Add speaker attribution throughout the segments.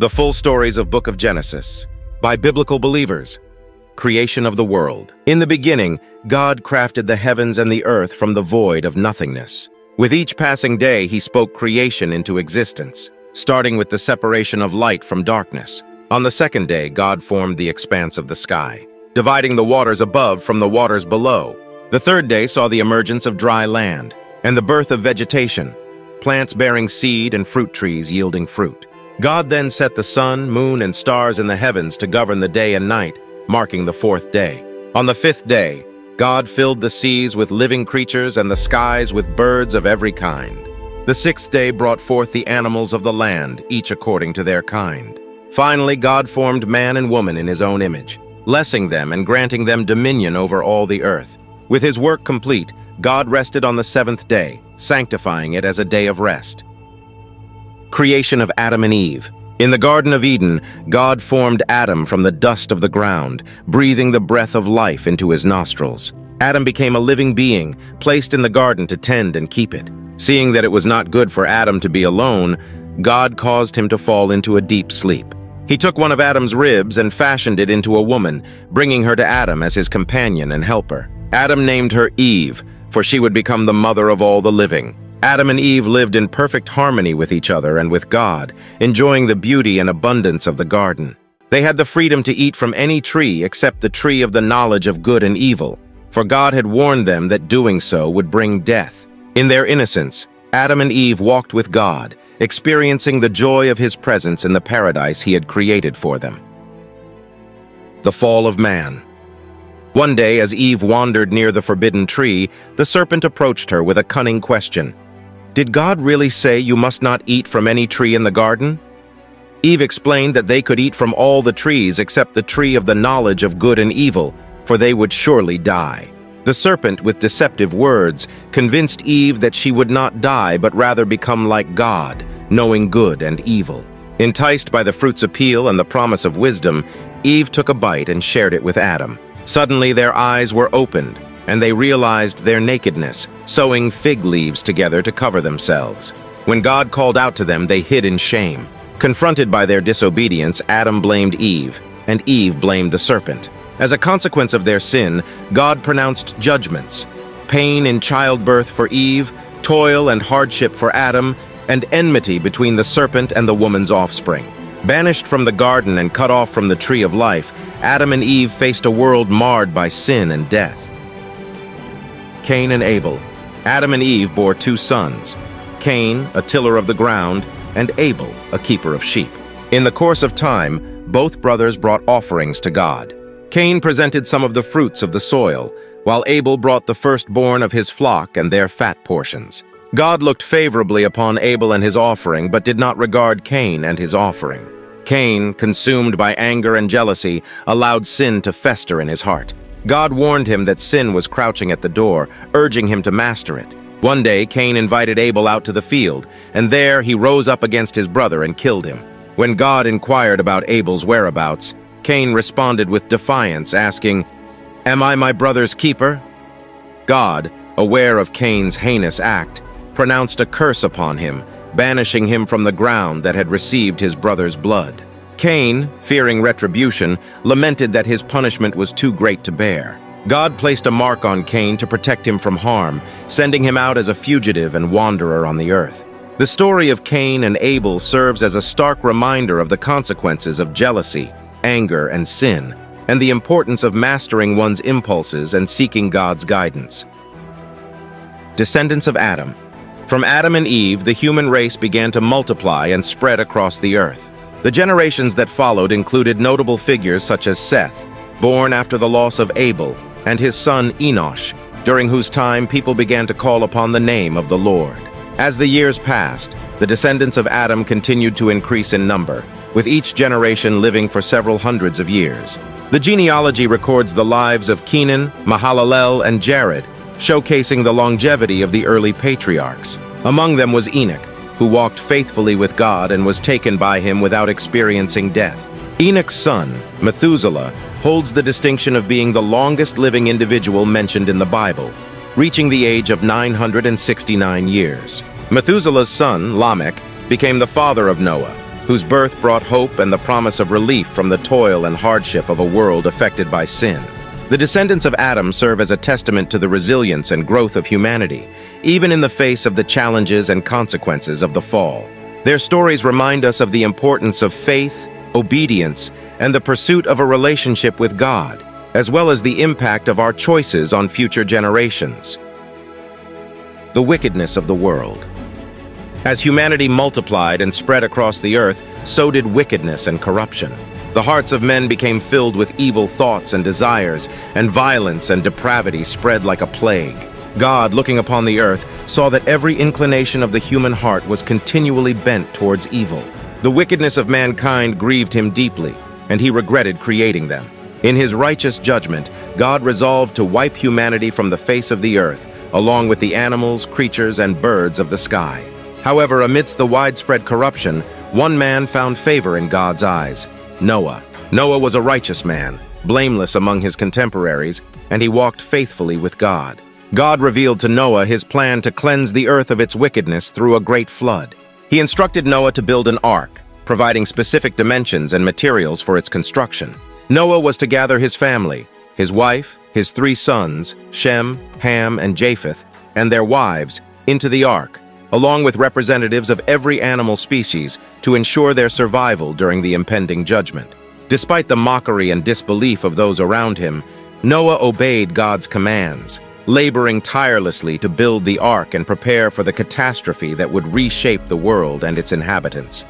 Speaker 1: The full stories of Book of Genesis. By biblical believers. Creation of the world. In the beginning, God crafted the heavens and the earth from the void of nothingness. With each passing day, he spoke creation into existence, starting with the separation of light from darkness. On the second day, God formed the expanse of the sky, dividing the waters above from the waters below. The third day saw the emergence of dry land and the birth of vegetation, plants bearing seed and fruit trees yielding fruit. God then set the sun, moon, and stars in the heavens to govern the day and night, marking the fourth day. On the fifth day, God filled the seas with living creatures and the skies with birds of every kind. The sixth day brought forth the animals of the land, each according to their kind. Finally, God formed man and woman in his own image, blessing them and granting them dominion over all the earth. With his work complete, God rested on the seventh day, sanctifying it as a day of rest. Creation of Adam and Eve. In the Garden of Eden, God formed Adam from the dust of the ground, breathing the breath of life into his nostrils. Adam became a living being, placed in the garden to tend and keep it. Seeing that it was not good for Adam to be alone, God caused him to fall into a deep sleep. He took one of Adam's ribs and fashioned it into a woman, bringing her to Adam as his companion and helper. Adam named her Eve, for she would become the mother of all the living. Adam and Eve lived in perfect harmony with each other and with God, enjoying the beauty and abundance of the garden. They had the freedom to eat from any tree except the tree of the knowledge of good and evil, for God had warned them that doing so would bring death. In their innocence, Adam and Eve walked with God, experiencing the joy of his presence in the paradise he had created for them. The Fall of Man one day, as Eve wandered near the forbidden tree, the serpent approached her with a cunning question. Did God really say you must not eat from any tree in the garden? Eve explained that they could eat from all the trees except the tree of the knowledge of good and evil, for they would surely die. The serpent, with deceptive words, convinced Eve that she would not die but rather become like God, knowing good and evil. Enticed by the fruit's appeal and the promise of wisdom, Eve took a bite and shared it with Adam. Suddenly their eyes were opened, and they realized their nakedness, sewing fig leaves together to cover themselves. When God called out to them, they hid in shame. Confronted by their disobedience, Adam blamed Eve, and Eve blamed the serpent. As a consequence of their sin, God pronounced judgments, pain in childbirth for Eve, toil and hardship for Adam, and enmity between the serpent and the woman's offspring. Banished from the garden and cut off from the tree of life, Adam and Eve faced a world marred by sin and death. Cain and Abel. Adam and Eve bore two sons, Cain, a tiller of the ground, and Abel, a keeper of sheep. In the course of time, both brothers brought offerings to God. Cain presented some of the fruits of the soil, while Abel brought the firstborn of his flock and their fat portions. God looked favorably upon Abel and his offering, but did not regard Cain and his offering. Cain, consumed by anger and jealousy, allowed sin to fester in his heart. God warned him that sin was crouching at the door, urging him to master it. One day, Cain invited Abel out to the field, and there he rose up against his brother and killed him. When God inquired about Abel's whereabouts, Cain responded with defiance, asking, Am I my brother's keeper? God, aware of Cain's heinous act, pronounced a curse upon him, banishing him from the ground that had received his brother's blood. Cain, fearing retribution, lamented that his punishment was too great to bear. God placed a mark on Cain to protect him from harm, sending him out as a fugitive and wanderer on the earth. The story of Cain and Abel serves as a stark reminder of the consequences of jealousy, anger, and sin, and the importance of mastering one's impulses and seeking God's guidance. Descendants of Adam from Adam and Eve, the human race began to multiply and spread across the earth. The generations that followed included notable figures such as Seth, born after the loss of Abel, and his son Enosh, during whose time people began to call upon the name of the Lord. As the years passed, the descendants of Adam continued to increase in number, with each generation living for several hundreds of years. The genealogy records the lives of Kenan, Mahalalel, and Jared, showcasing the longevity of the early patriarchs. Among them was Enoch, who walked faithfully with God and was taken by him without experiencing death. Enoch's son, Methuselah, holds the distinction of being the longest living individual mentioned in the Bible, reaching the age of 969 years. Methuselah's son, Lamech, became the father of Noah, whose birth brought hope and the promise of relief from the toil and hardship of a world affected by sin. The descendants of Adam serve as a testament to the resilience and growth of humanity, even in the face of the challenges and consequences of the fall. Their stories remind us of the importance of faith, obedience, and the pursuit of a relationship with God, as well as the impact of our choices on future generations. The wickedness of the world. As humanity multiplied and spread across the earth, so did wickedness and corruption. The hearts of men became filled with evil thoughts and desires, and violence and depravity spread like a plague. God, looking upon the earth, saw that every inclination of the human heart was continually bent towards evil. The wickedness of mankind grieved him deeply, and he regretted creating them. In his righteous judgment, God resolved to wipe humanity from the face of the earth, along with the animals, creatures, and birds of the sky. However, amidst the widespread corruption, one man found favor in God's eyes, Noah. Noah was a righteous man, blameless among his contemporaries, and he walked faithfully with God. God revealed to Noah his plan to cleanse the earth of its wickedness through a great flood. He instructed Noah to build an ark, providing specific dimensions and materials for its construction. Noah was to gather his family, his wife, his three sons, Shem, Ham, and Japheth, and their wives, into the ark, along with representatives of every animal species to ensure their survival during the impending judgment. Despite the mockery and disbelief of those around him, Noah obeyed God's commands, laboring tirelessly to build the ark and prepare for the catastrophe that would reshape the world and its inhabitants.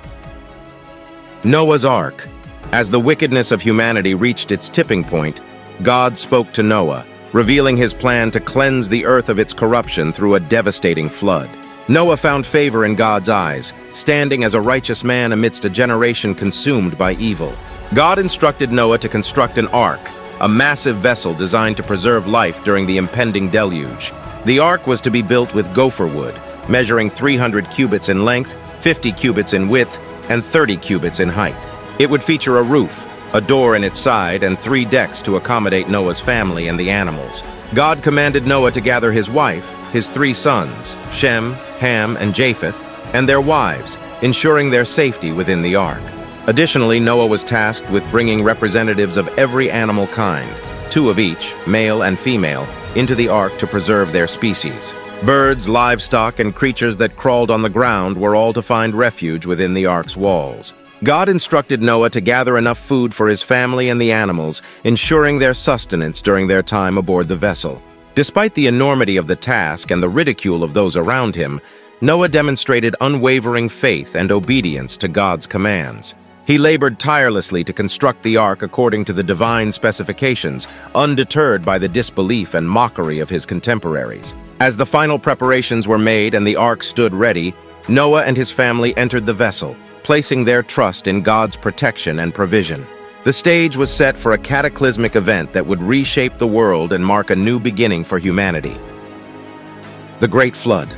Speaker 1: Noah's Ark. As the wickedness of humanity reached its tipping point, God spoke to Noah, revealing his plan to cleanse the earth of its corruption through a devastating flood. Noah found favor in God's eyes, standing as a righteous man amidst a generation consumed by evil. God instructed Noah to construct an ark, a massive vessel designed to preserve life during the impending deluge. The ark was to be built with gopher wood, measuring 300 cubits in length, 50 cubits in width, and 30 cubits in height. It would feature a roof, a door in its side, and three decks to accommodate Noah's family and the animals. God commanded Noah to gather his wife, his three sons, Shem, Ham, and Japheth, and their wives, ensuring their safety within the ark. Additionally, Noah was tasked with bringing representatives of every animal kind, two of each, male and female, into the ark to preserve their species. Birds, livestock, and creatures that crawled on the ground were all to find refuge within the ark's walls. God instructed Noah to gather enough food for his family and the animals, ensuring their sustenance during their time aboard the vessel. Despite the enormity of the task and the ridicule of those around him, Noah demonstrated unwavering faith and obedience to God's commands. He labored tirelessly to construct the ark according to the divine specifications, undeterred by the disbelief and mockery of his contemporaries. As the final preparations were made and the ark stood ready, Noah and his family entered the vessel, placing their trust in God's protection and provision. The stage was set for a cataclysmic event that would reshape the world and mark a new beginning for humanity. The Great Flood.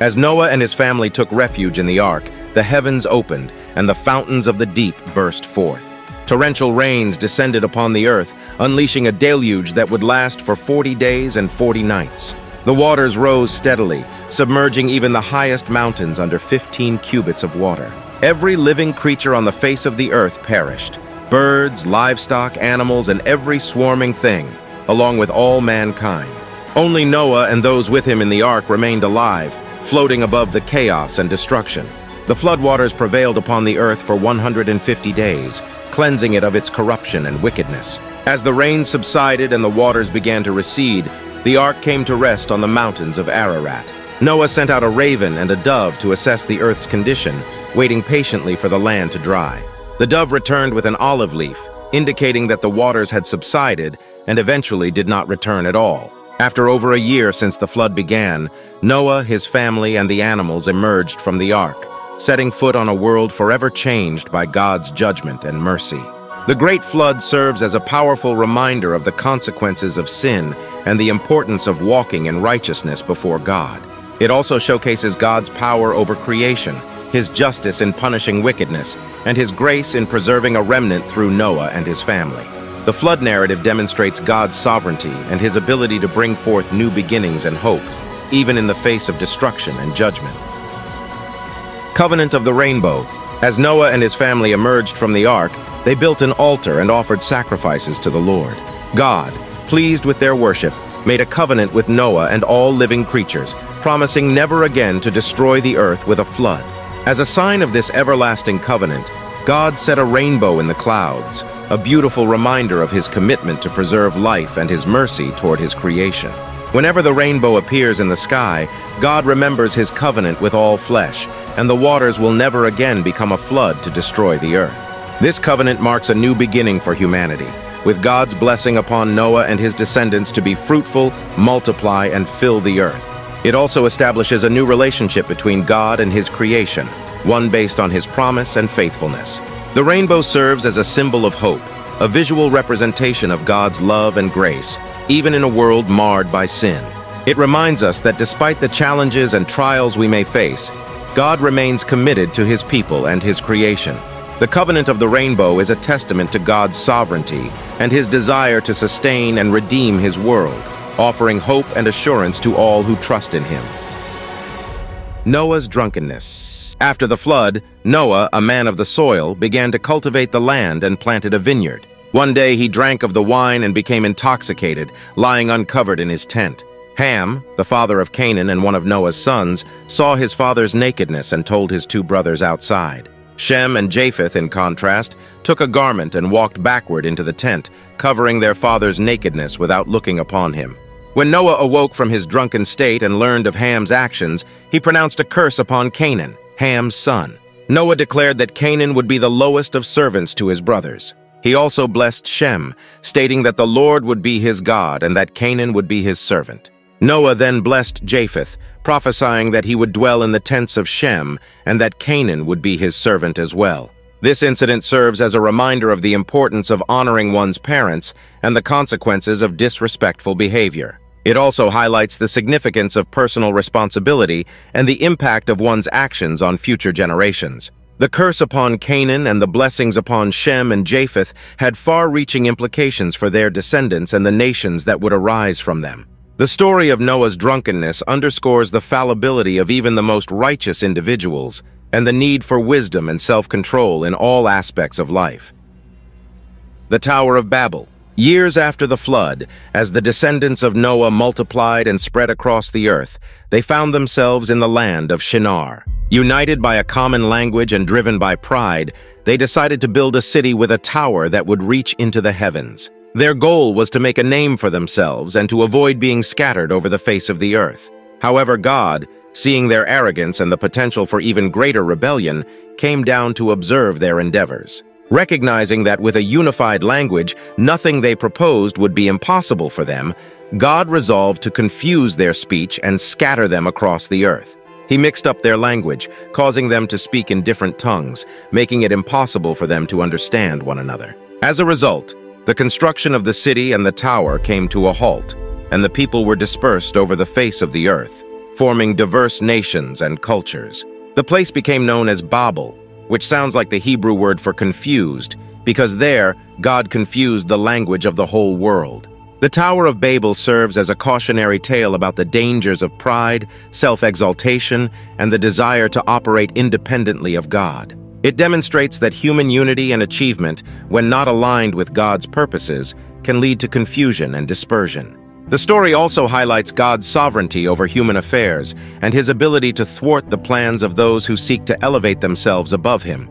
Speaker 1: As Noah and his family took refuge in the ark, the heavens opened, and the fountains of the deep burst forth. Torrential rains descended upon the earth, unleashing a deluge that would last for 40 days and 40 nights. The waters rose steadily, submerging even the highest mountains under 15 cubits of water. Every living creature on the face of the earth perished. Birds, livestock, animals, and every swarming thing, along with all mankind. Only Noah and those with him in the ark remained alive, floating above the chaos and destruction. The floodwaters prevailed upon the earth for 150 days, cleansing it of its corruption and wickedness. As the rain subsided and the waters began to recede, the ark came to rest on the mountains of Ararat. Noah sent out a raven and a dove to assess the earth's condition, waiting patiently for the land to dry. The dove returned with an olive leaf, indicating that the waters had subsided and eventually did not return at all. After over a year since the flood began, Noah, his family, and the animals emerged from the ark setting foot on a world forever changed by God's judgment and mercy. The Great Flood serves as a powerful reminder of the consequences of sin and the importance of walking in righteousness before God. It also showcases God's power over creation, his justice in punishing wickedness, and his grace in preserving a remnant through Noah and his family. The flood narrative demonstrates God's sovereignty and his ability to bring forth new beginnings and hope, even in the face of destruction and judgment. Covenant of the Rainbow. As Noah and his family emerged from the ark, they built an altar and offered sacrifices to the Lord. God, pleased with their worship, made a covenant with Noah and all living creatures, promising never again to destroy the earth with a flood. As a sign of this everlasting covenant, God set a rainbow in the clouds, a beautiful reminder of his commitment to preserve life and his mercy toward his creation. Whenever the rainbow appears in the sky, God remembers his covenant with all flesh, and the waters will never again become a flood to destroy the earth. This covenant marks a new beginning for humanity, with God's blessing upon Noah and his descendants to be fruitful, multiply, and fill the earth. It also establishes a new relationship between God and his creation, one based on his promise and faithfulness. The rainbow serves as a symbol of hope, a visual representation of God's love and grace, even in a world marred by sin. It reminds us that despite the challenges and trials we may face, God remains committed to his people and his creation. The covenant of the rainbow is a testament to God's sovereignty and his desire to sustain and redeem his world, offering hope and assurance to all who trust in him. Noah's drunkenness. After the flood, Noah, a man of the soil, began to cultivate the land and planted a vineyard. One day he drank of the wine and became intoxicated, lying uncovered in his tent. Ham, the father of Canaan and one of Noah's sons, saw his father's nakedness and told his two brothers outside. Shem and Japheth, in contrast, took a garment and walked backward into the tent, covering their father's nakedness without looking upon him. When Noah awoke from his drunken state and learned of Ham's actions, he pronounced a curse upon Canaan, Ham's son. Noah declared that Canaan would be the lowest of servants to his brothers. He also blessed Shem, stating that the Lord would be his God and that Canaan would be his servant. Noah then blessed Japheth, prophesying that he would dwell in the tents of Shem and that Canaan would be his servant as well. This incident serves as a reminder of the importance of honoring one's parents and the consequences of disrespectful behavior. It also highlights the significance of personal responsibility and the impact of one's actions on future generations. The curse upon Canaan and the blessings upon Shem and Japheth had far-reaching implications for their descendants and the nations that would arise from them. The story of Noah's drunkenness underscores the fallibility of even the most righteous individuals, and the need for wisdom and self-control in all aspects of life. The Tower of Babel. Years after the flood, as the descendants of Noah multiplied and spread across the earth, they found themselves in the land of Shinar. United by a common language and driven by pride, they decided to build a city with a tower that would reach into the heavens. Their goal was to make a name for themselves and to avoid being scattered over the face of the earth. However, God, seeing their arrogance and the potential for even greater rebellion, came down to observe their endeavors. Recognizing that with a unified language, nothing they proposed would be impossible for them, God resolved to confuse their speech and scatter them across the earth. He mixed up their language, causing them to speak in different tongues, making it impossible for them to understand one another. As a result, the construction of the city and the tower came to a halt, and the people were dispersed over the face of the earth forming diverse nations and cultures. The place became known as Babel, which sounds like the Hebrew word for confused, because there, God confused the language of the whole world. The Tower of Babel serves as a cautionary tale about the dangers of pride, self-exaltation, and the desire to operate independently of God. It demonstrates that human unity and achievement, when not aligned with God's purposes, can lead to confusion and dispersion. The story also highlights God's sovereignty over human affairs and his ability to thwart the plans of those who seek to elevate themselves above him.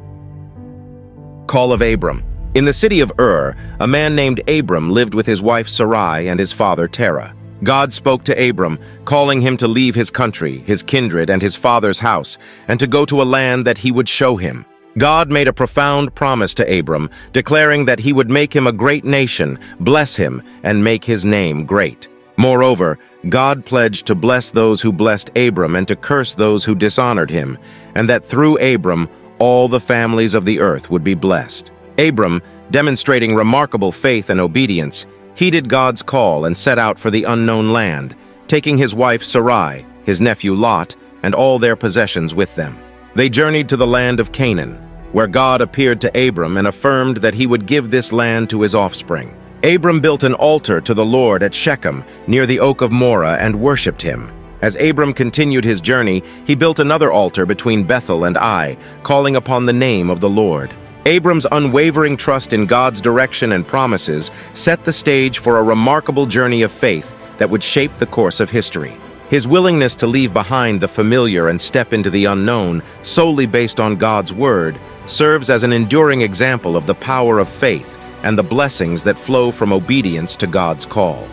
Speaker 1: Call of Abram In the city of Ur, a man named Abram lived with his wife Sarai and his father Terah. God spoke to Abram, calling him to leave his country, his kindred, and his father's house, and to go to a land that he would show him. God made a profound promise to Abram, declaring that he would make him a great nation, bless him, and make his name great. Moreover, God pledged to bless those who blessed Abram and to curse those who dishonored him, and that through Abram all the families of the earth would be blessed. Abram, demonstrating remarkable faith and obedience, heeded God's call and set out for the unknown land, taking his wife Sarai, his nephew Lot, and all their possessions with them. They journeyed to the land of Canaan, where God appeared to Abram and affirmed that he would give this land to his offspring. Abram built an altar to the Lord at Shechem, near the oak of Moreh, and worshipped him. As Abram continued his journey, he built another altar between Bethel and Ai, calling upon the name of the Lord. Abram's unwavering trust in God's direction and promises set the stage for a remarkable journey of faith that would shape the course of history. His willingness to leave behind the familiar and step into the unknown, solely based on God's word, serves as an enduring example of the power of faith and the blessings that flow from obedience to God's call.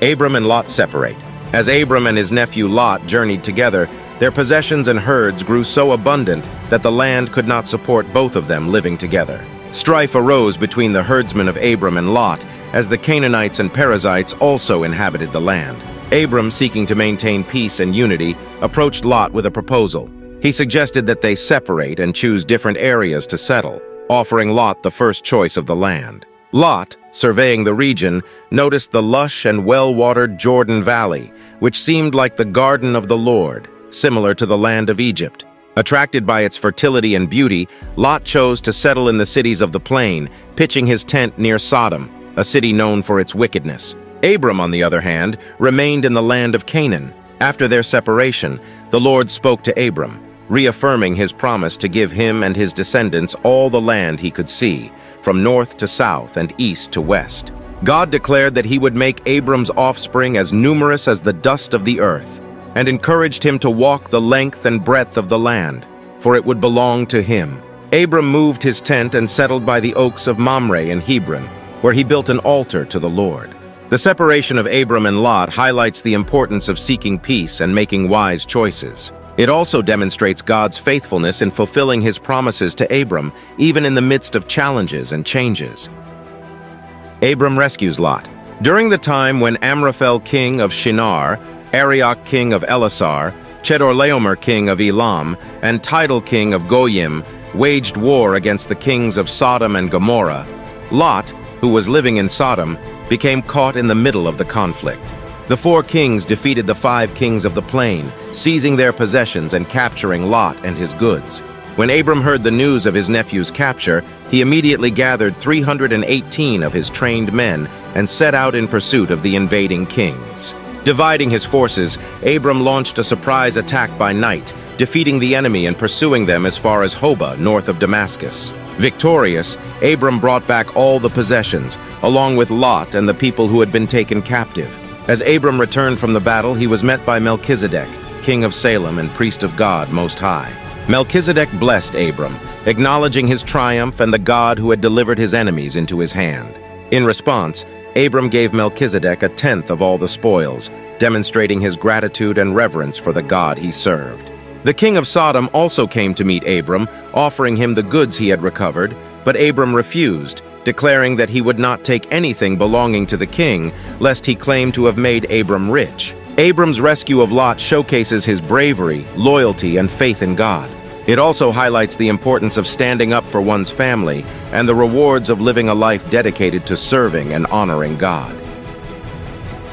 Speaker 1: Abram and Lot separate. As Abram and his nephew Lot journeyed together, their possessions and herds grew so abundant that the land could not support both of them living together. Strife arose between the herdsmen of Abram and Lot, as the Canaanites and Perizzites also inhabited the land. Abram, seeking to maintain peace and unity, approached Lot with a proposal. He suggested that they separate and choose different areas to settle, offering Lot the first choice of the land. Lot, surveying the region, noticed the lush and well-watered Jordan Valley, which seemed like the garden of the Lord, similar to the land of Egypt. Attracted by its fertility and beauty, Lot chose to settle in the cities of the plain, pitching his tent near Sodom, a city known for its wickedness. Abram, on the other hand, remained in the land of Canaan. After their separation, the Lord spoke to Abram, reaffirming his promise to give him and his descendants all the land he could see, from north to south and east to west. God declared that he would make Abram's offspring as numerous as the dust of the earth, and encouraged him to walk the length and breadth of the land, for it would belong to him. Abram moved his tent and settled by the oaks of Mamre in Hebron, where he built an altar to the Lord. The separation of Abram and Lot highlights the importance of seeking peace and making wise choices. It also demonstrates God's faithfulness in fulfilling his promises to Abram, even in the midst of challenges and changes. Abram rescues Lot. During the time when Amraphel king of Shinar Arioch king of Ellasar, Chedorlaomer king of Elam, and Tidal king of Goyim waged war against the kings of Sodom and Gomorrah, Lot, who was living in Sodom, became caught in the middle of the conflict. The four kings defeated the five kings of the plain, seizing their possessions and capturing Lot and his goods. When Abram heard the news of his nephew's capture, he immediately gathered 318 of his trained men and set out in pursuit of the invading kings. Dividing his forces, Abram launched a surprise attack by night, defeating the enemy and pursuing them as far as Hoba, north of Damascus. Victorious, Abram brought back all the possessions, along with Lot and the people who had been taken captive. As Abram returned from the battle, he was met by Melchizedek, king of Salem and priest of God Most High. Melchizedek blessed Abram, acknowledging his triumph and the God who had delivered his enemies into his hand. In response, Abram gave Melchizedek a tenth of all the spoils, demonstrating his gratitude and reverence for the God he served. The king of Sodom also came to meet Abram, offering him the goods he had recovered, but Abram refused, declaring that he would not take anything belonging to the king, lest he claim to have made Abram rich. Abram's rescue of Lot showcases his bravery, loyalty, and faith in God. It also highlights the importance of standing up for one's family and the rewards of living a life dedicated to serving and honoring God.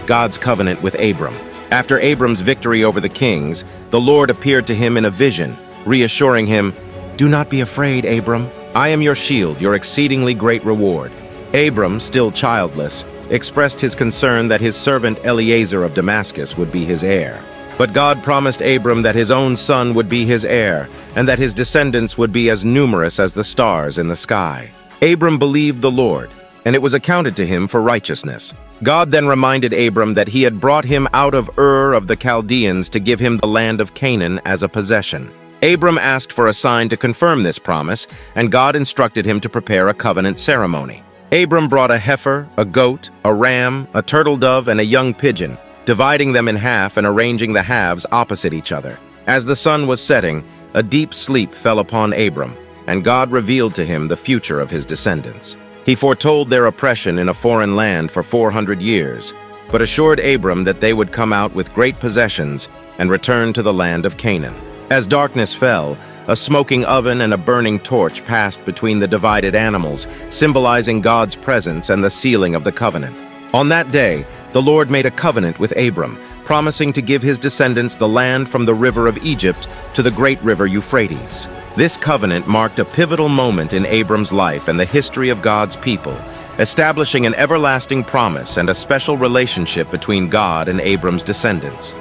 Speaker 1: God's covenant with Abram. After Abram's victory over the kings, the Lord appeared to him in a vision, reassuring him, Do not be afraid, Abram. I am your shield, your exceedingly great reward. Abram, still childless, expressed his concern that his servant Eliezer of Damascus would be his heir. But God promised Abram that his own son would be his heir, and that his descendants would be as numerous as the stars in the sky. Abram believed the Lord, and it was accounted to him for righteousness. God then reminded Abram that he had brought him out of Ur of the Chaldeans to give him the land of Canaan as a possession. Abram asked for a sign to confirm this promise, and God instructed him to prepare a covenant ceremony. Abram brought a heifer, a goat, a ram, a turtle dove, and a young pigeon, dividing them in half and arranging the halves opposite each other. As the sun was setting, a deep sleep fell upon Abram, and God revealed to him the future of his descendants. He foretold their oppression in a foreign land for 400 years, but assured Abram that they would come out with great possessions and return to the land of Canaan. As darkness fell, a smoking oven and a burning torch passed between the divided animals, symbolizing God's presence and the sealing of the covenant. On that day, the Lord made a covenant with Abram, promising to give his descendants the land from the river of Egypt to the great river Euphrates. This covenant marked a pivotal moment in Abram's life and the history of God's people, establishing an everlasting promise and a special relationship between God and Abram's descendants.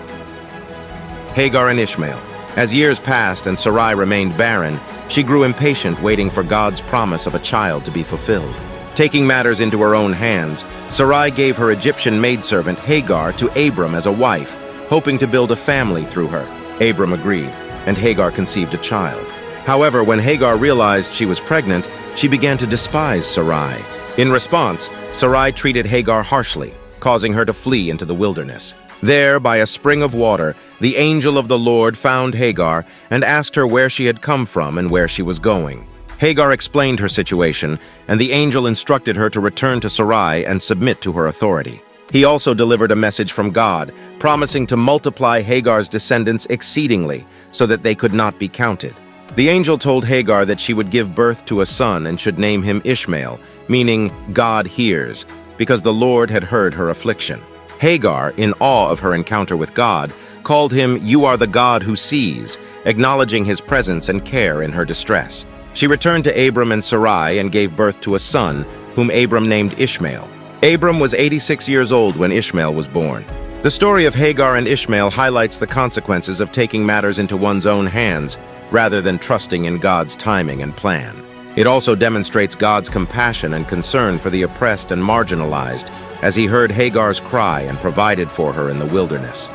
Speaker 1: Hagar and Ishmael. As years passed and Sarai remained barren, she grew impatient waiting for God's promise of a child to be fulfilled. Taking matters into her own hands, Sarai gave her Egyptian maidservant Hagar to Abram as a wife, hoping to build a family through her. Abram agreed, and Hagar conceived a child. However, when Hagar realized she was pregnant, she began to despise Sarai. In response, Sarai treated Hagar harshly, causing her to flee into the wilderness. There, by a spring of water, the angel of the Lord found Hagar and asked her where she had come from and where she was going. Hagar explained her situation, and the angel instructed her to return to Sarai and submit to her authority. He also delivered a message from God, promising to multiply Hagar's descendants exceedingly, so that they could not be counted. The angel told Hagar that she would give birth to a son and should name him Ishmael, meaning God hears, because the Lord had heard her affliction. Hagar, in awe of her encounter with God, called him, You are the God who sees, acknowledging his presence and care in her distress. She returned to Abram and Sarai and gave birth to a son, whom Abram named Ishmael. Abram was 86 years old when Ishmael was born. The story of Hagar and Ishmael highlights the consequences of taking matters into one's own hands rather than trusting in God's timing and plan. It also demonstrates God's compassion and concern for the oppressed and marginalized, as he heard Hagar's cry and provided for her in the wilderness.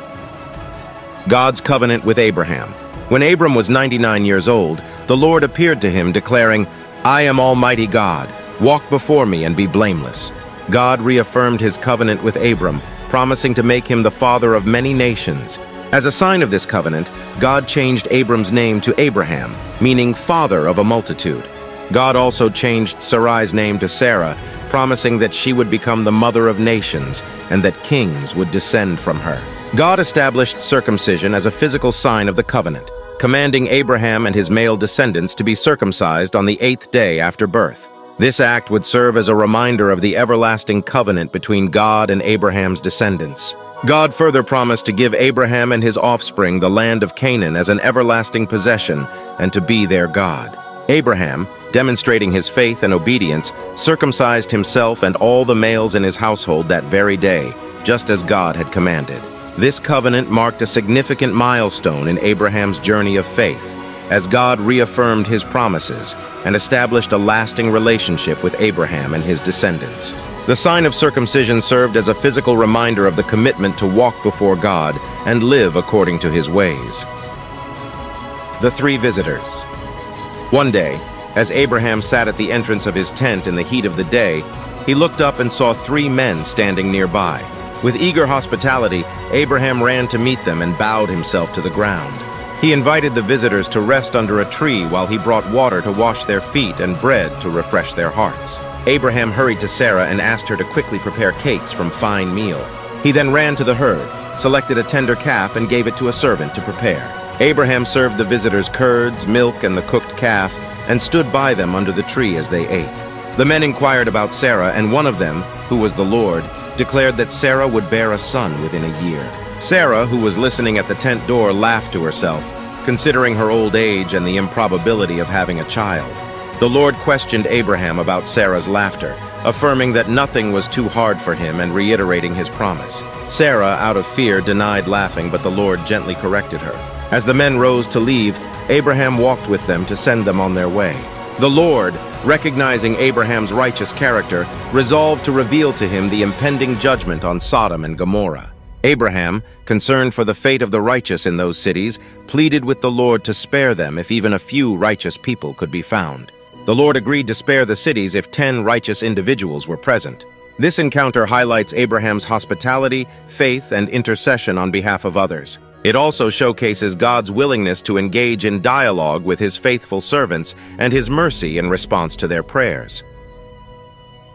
Speaker 1: God's covenant with Abraham. When Abram was 99 years old, the Lord appeared to him, declaring, I am Almighty God. Walk before me and be blameless. God reaffirmed his covenant with Abram, promising to make him the father of many nations. As a sign of this covenant, God changed Abram's name to Abraham, meaning father of a multitude. God also changed Sarai's name to Sarah, promising that she would become the mother of nations and that kings would descend from her. God established circumcision as a physical sign of the covenant, commanding Abraham and his male descendants to be circumcised on the eighth day after birth. This act would serve as a reminder of the everlasting covenant between God and Abraham's descendants. God further promised to give Abraham and his offspring the land of Canaan as an everlasting possession and to be their God. Abraham, demonstrating his faith and obedience, circumcised himself and all the males in his household that very day, just as God had commanded. This covenant marked a significant milestone in Abraham's journey of faith, as God reaffirmed his promises and established a lasting relationship with Abraham and his descendants. The sign of circumcision served as a physical reminder of the commitment to walk before God and live according to his ways. The Three Visitors One day, as Abraham sat at the entrance of his tent in the heat of the day, he looked up and saw three men standing nearby. With eager hospitality, Abraham ran to meet them and bowed himself to the ground. He invited the visitors to rest under a tree while he brought water to wash their feet and bread to refresh their hearts. Abraham hurried to Sarah and asked her to quickly prepare cakes from fine meal. He then ran to the herd, selected a tender calf, and gave it to a servant to prepare. Abraham served the visitors curds, milk, and the cooked calf, and stood by them under the tree as they ate. The men inquired about Sarah, and one of them, who was the Lord, declared that Sarah would bear a son within a year. Sarah, who was listening at the tent door, laughed to herself, considering her old age and the improbability of having a child. The Lord questioned Abraham about Sarah's laughter, affirming that nothing was too hard for him and reiterating his promise. Sarah, out of fear, denied laughing, but the Lord gently corrected her. As the men rose to leave, Abraham walked with them to send them on their way. The Lord, recognizing Abraham's righteous character, resolved to reveal to him the impending judgment on Sodom and Gomorrah. Abraham, concerned for the fate of the righteous in those cities, pleaded with the Lord to spare them if even a few righteous people could be found. The Lord agreed to spare the cities if ten righteous individuals were present. This encounter highlights Abraham's hospitality, faith, and intercession on behalf of others. It also showcases God's willingness to engage in dialogue with his faithful servants and his mercy in response to their prayers.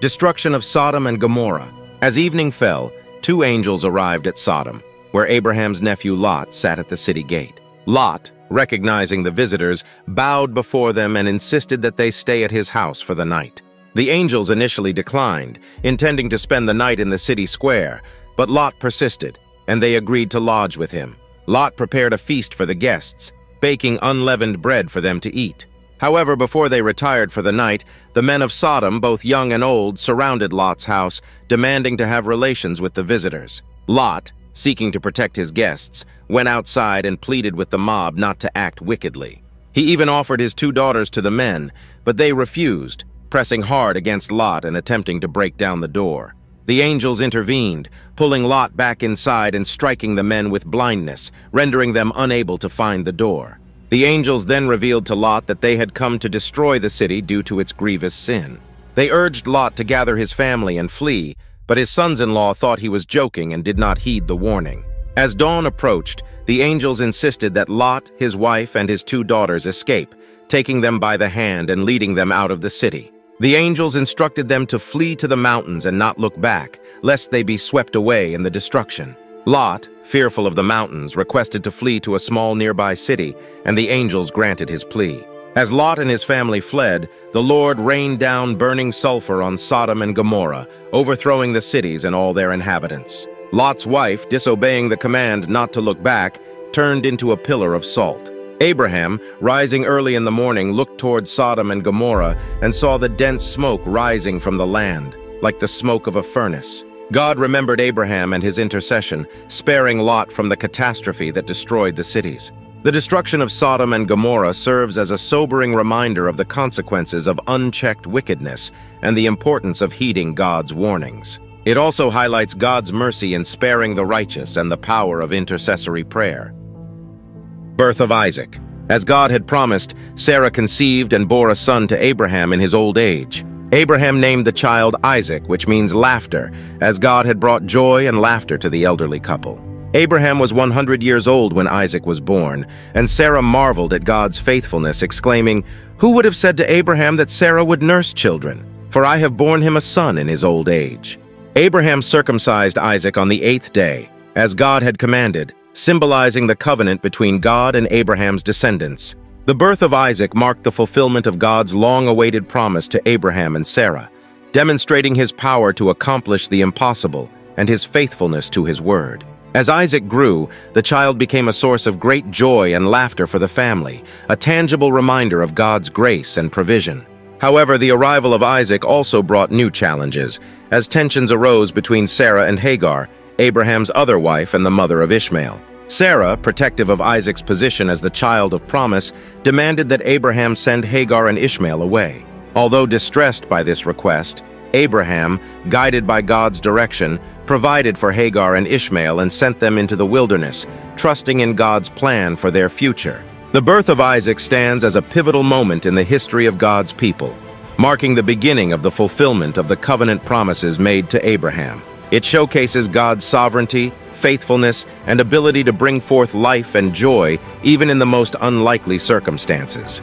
Speaker 1: Destruction of Sodom and Gomorrah. As evening fell, two angels arrived at Sodom, where Abraham's nephew Lot sat at the city gate. Lot, recognizing the visitors, bowed before them and insisted that they stay at his house for the night. The angels initially declined, intending to spend the night in the city square, but Lot persisted, and they agreed to lodge with him. Lot prepared a feast for the guests, baking unleavened bread for them to eat. However, before they retired for the night, the men of Sodom, both young and old, surrounded Lot's house, demanding to have relations with the visitors. Lot, seeking to protect his guests, went outside and pleaded with the mob not to act wickedly. He even offered his two daughters to the men, but they refused, pressing hard against Lot and attempting to break down the door. The angels intervened, pulling Lot back inside and striking the men with blindness, rendering them unable to find the door. The angels then revealed to Lot that they had come to destroy the city due to its grievous sin. They urged Lot to gather his family and flee, but his sons-in-law thought he was joking and did not heed the warning. As dawn approached, the angels insisted that Lot, his wife, and his two daughters escape, taking them by the hand and leading them out of the city. The angels instructed them to flee to the mountains and not look back, lest they be swept away in the destruction. Lot, fearful of the mountains, requested to flee to a small nearby city, and the angels granted his plea. As Lot and his family fled, the Lord rained down burning sulfur on Sodom and Gomorrah, overthrowing the cities and all their inhabitants. Lot's wife, disobeying the command not to look back, turned into a pillar of salt. Abraham, rising early in the morning, looked toward Sodom and Gomorrah and saw the dense smoke rising from the land, like the smoke of a furnace. God remembered Abraham and his intercession, sparing Lot from the catastrophe that destroyed the cities. The destruction of Sodom and Gomorrah serves as a sobering reminder of the consequences of unchecked wickedness and the importance of heeding God's warnings. It also highlights God's mercy in sparing the righteous and the power of intercessory prayer. Birth of Isaac. As God had promised, Sarah conceived and bore a son to Abraham in his old age. Abraham named the child Isaac, which means laughter, as God had brought joy and laughter to the elderly couple. Abraham was 100 years old when Isaac was born, and Sarah marveled at God's faithfulness, exclaiming, Who would have said to Abraham that Sarah would nurse children? For I have borne him a son in his old age. Abraham circumcised Isaac on the eighth day, as God had commanded, symbolizing the covenant between God and Abraham's descendants. The birth of Isaac marked the fulfillment of God's long-awaited promise to Abraham and Sarah, demonstrating his power to accomplish the impossible and his faithfulness to his word. As Isaac grew, the child became a source of great joy and laughter for the family, a tangible reminder of God's grace and provision. However, the arrival of Isaac also brought new challenges, as tensions arose between Sarah and Hagar, Abraham's other wife and the mother of Ishmael. Sarah, protective of Isaac's position as the child of promise, demanded that Abraham send Hagar and Ishmael away. Although distressed by this request, Abraham, guided by God's direction, provided for Hagar and Ishmael and sent them into the wilderness, trusting in God's plan for their future. The birth of Isaac stands as a pivotal moment in the history of God's people, marking the beginning of the fulfillment of the covenant promises made to Abraham. It showcases God's sovereignty, faithfulness, and ability to bring forth life and joy even in the most unlikely circumstances.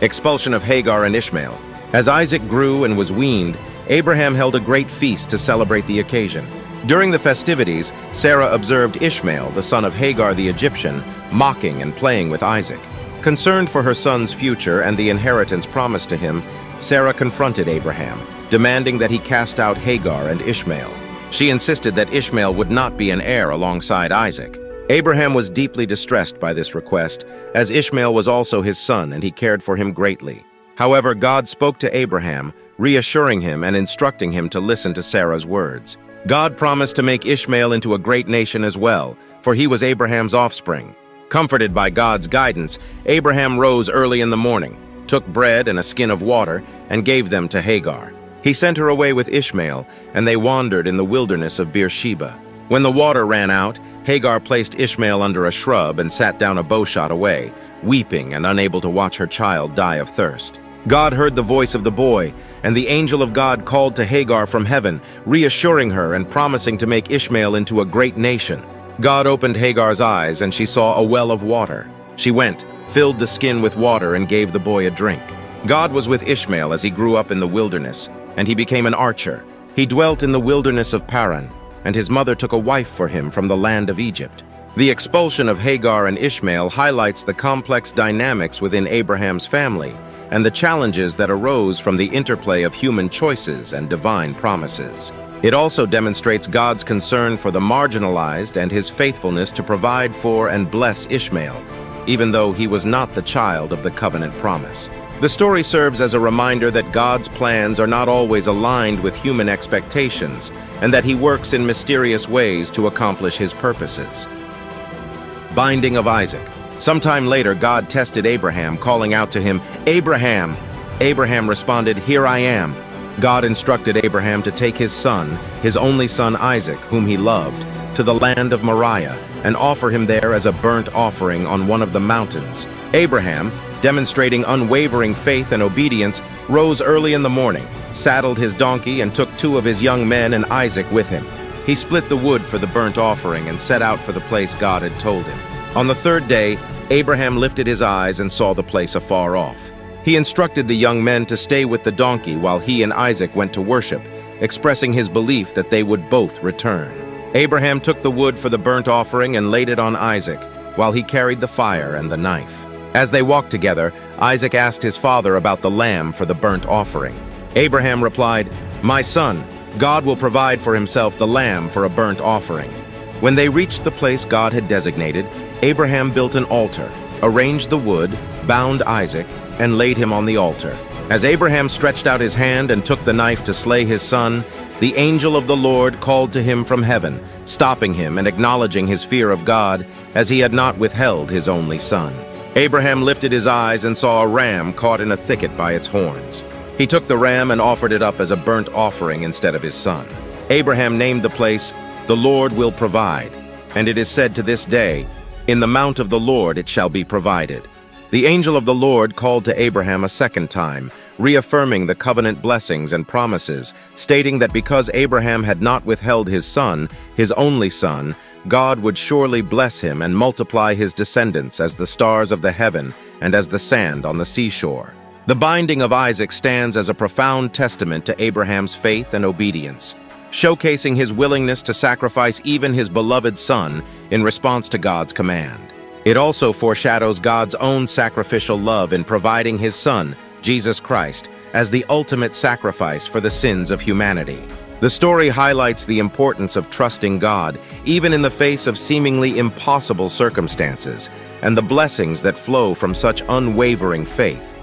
Speaker 1: Expulsion of Hagar and Ishmael. As Isaac grew and was weaned, Abraham held a great feast to celebrate the occasion. During the festivities, Sarah observed Ishmael, the son of Hagar the Egyptian, mocking and playing with Isaac. Concerned for her son's future and the inheritance promised to him, Sarah confronted Abraham demanding that he cast out Hagar and Ishmael. She insisted that Ishmael would not be an heir alongside Isaac. Abraham was deeply distressed by this request, as Ishmael was also his son and he cared for him greatly. However, God spoke to Abraham, reassuring him and instructing him to listen to Sarah's words. God promised to make Ishmael into a great nation as well, for he was Abraham's offspring. Comforted by God's guidance, Abraham rose early in the morning, took bread and a skin of water, and gave them to Hagar. He sent her away with Ishmael, and they wandered in the wilderness of Beersheba. When the water ran out, Hagar placed Ishmael under a shrub and sat down a bowshot away, weeping and unable to watch her child die of thirst. God heard the voice of the boy, and the angel of God called to Hagar from heaven, reassuring her and promising to make Ishmael into a great nation. God opened Hagar's eyes, and she saw a well of water. She went, filled the skin with water, and gave the boy a drink. God was with Ishmael as he grew up in the wilderness, and he became an archer. He dwelt in the wilderness of Paran, and his mother took a wife for him from the land of Egypt. The expulsion of Hagar and Ishmael highlights the complex dynamics within Abraham's family and the challenges that arose from the interplay of human choices and divine promises. It also demonstrates God's concern for the marginalized and his faithfulness to provide for and bless Ishmael, even though he was not the child of the covenant promise. The story serves as a reminder that God's plans are not always aligned with human expectations, and that he works in mysterious ways to accomplish his purposes. Binding of Isaac. Sometime later, God tested Abraham, calling out to him, Abraham! Abraham responded, Here I am. God instructed Abraham to take his son, his only son Isaac, whom he loved, to the land of Moriah, and offer him there as a burnt offering on one of the mountains. Abraham, demonstrating unwavering faith and obedience, rose early in the morning, saddled his donkey, and took two of his young men and Isaac with him. He split the wood for the burnt offering and set out for the place God had told him. On the third day, Abraham lifted his eyes and saw the place afar off. He instructed the young men to stay with the donkey while he and Isaac went to worship, expressing his belief that they would both return. Abraham took the wood for the burnt offering and laid it on Isaac, while he carried the fire and the knife. As they walked together, Isaac asked his father about the lamb for the burnt offering. Abraham replied, My son, God will provide for himself the lamb for a burnt offering. When they reached the place God had designated, Abraham built an altar, arranged the wood, bound Isaac, and laid him on the altar. As Abraham stretched out his hand and took the knife to slay his son, the angel of the Lord called to him from heaven, stopping him and acknowledging his fear of God, as he had not withheld his only son. Abraham lifted his eyes and saw a ram caught in a thicket by its horns. He took the ram and offered it up as a burnt offering instead of his son. Abraham named the place, The Lord Will Provide, and it is said to this day, In the mount of the Lord it shall be provided. The angel of the Lord called to Abraham a second time, reaffirming the covenant blessings and promises, stating that because Abraham had not withheld his son, his only son, God would surely bless him and multiply his descendants as the stars of the heaven and as the sand on the seashore. The binding of Isaac stands as a profound testament to Abraham's faith and obedience, showcasing his willingness to sacrifice even his beloved son in response to God's command. It also foreshadows God's own sacrificial love in providing his Son, Jesus Christ, as the ultimate sacrifice for the sins of humanity. The story highlights the importance of trusting God, even in the face of seemingly impossible circumstances, and the blessings that flow from such unwavering faith.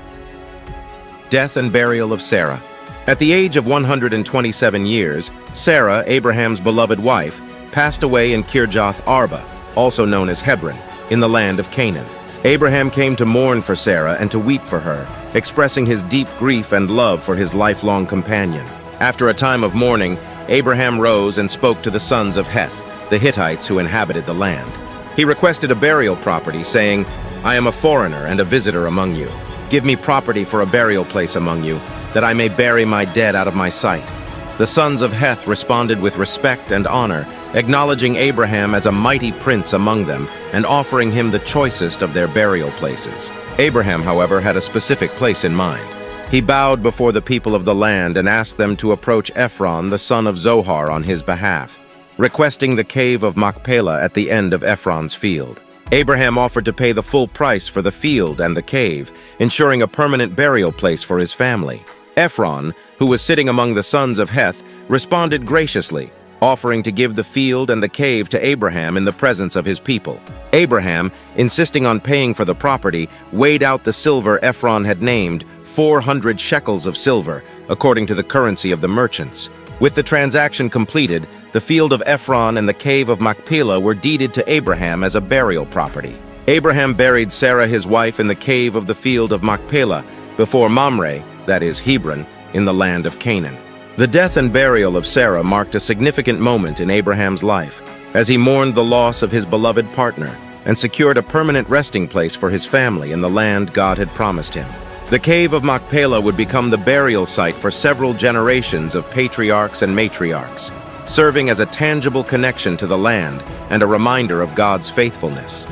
Speaker 1: Death and burial of Sarah. At the age of 127 years, Sarah, Abraham's beloved wife, passed away in Kirjath Arba, also known as Hebron, in the land of Canaan. Abraham came to mourn for Sarah and to weep for her, expressing his deep grief and love for his lifelong companion. After a time of mourning, Abraham rose and spoke to the sons of Heth, the Hittites who inhabited the land. He requested a burial property, saying, I am a foreigner and a visitor among you. Give me property for a burial place among you, that I may bury my dead out of my sight. The sons of Heth responded with respect and honor, acknowledging Abraham as a mighty prince among them and offering him the choicest of their burial places. Abraham, however, had a specific place in mind. He bowed before the people of the land and asked them to approach Ephron, the son of Zohar, on his behalf, requesting the cave of Machpelah at the end of Ephron's field. Abraham offered to pay the full price for the field and the cave, ensuring a permanent burial place for his family. Ephron, who was sitting among the sons of Heth, responded graciously, offering to give the field and the cave to Abraham in the presence of his people. Abraham, insisting on paying for the property, weighed out the silver Ephron had named, 400 shekels of silver, according to the currency of the merchants. With the transaction completed, the field of Ephron and the cave of Machpelah were deeded to Abraham as a burial property. Abraham buried Sarah his wife in the cave of the field of Machpelah before Mamre, that is Hebron, in the land of Canaan. The death and burial of Sarah marked a significant moment in Abraham's life, as he mourned the loss of his beloved partner and secured a permanent resting place for his family in the land God had promised him. The cave of Machpelah would become the burial site for several generations of patriarchs and matriarchs, serving as a tangible connection to the land and a reminder of God's faithfulness.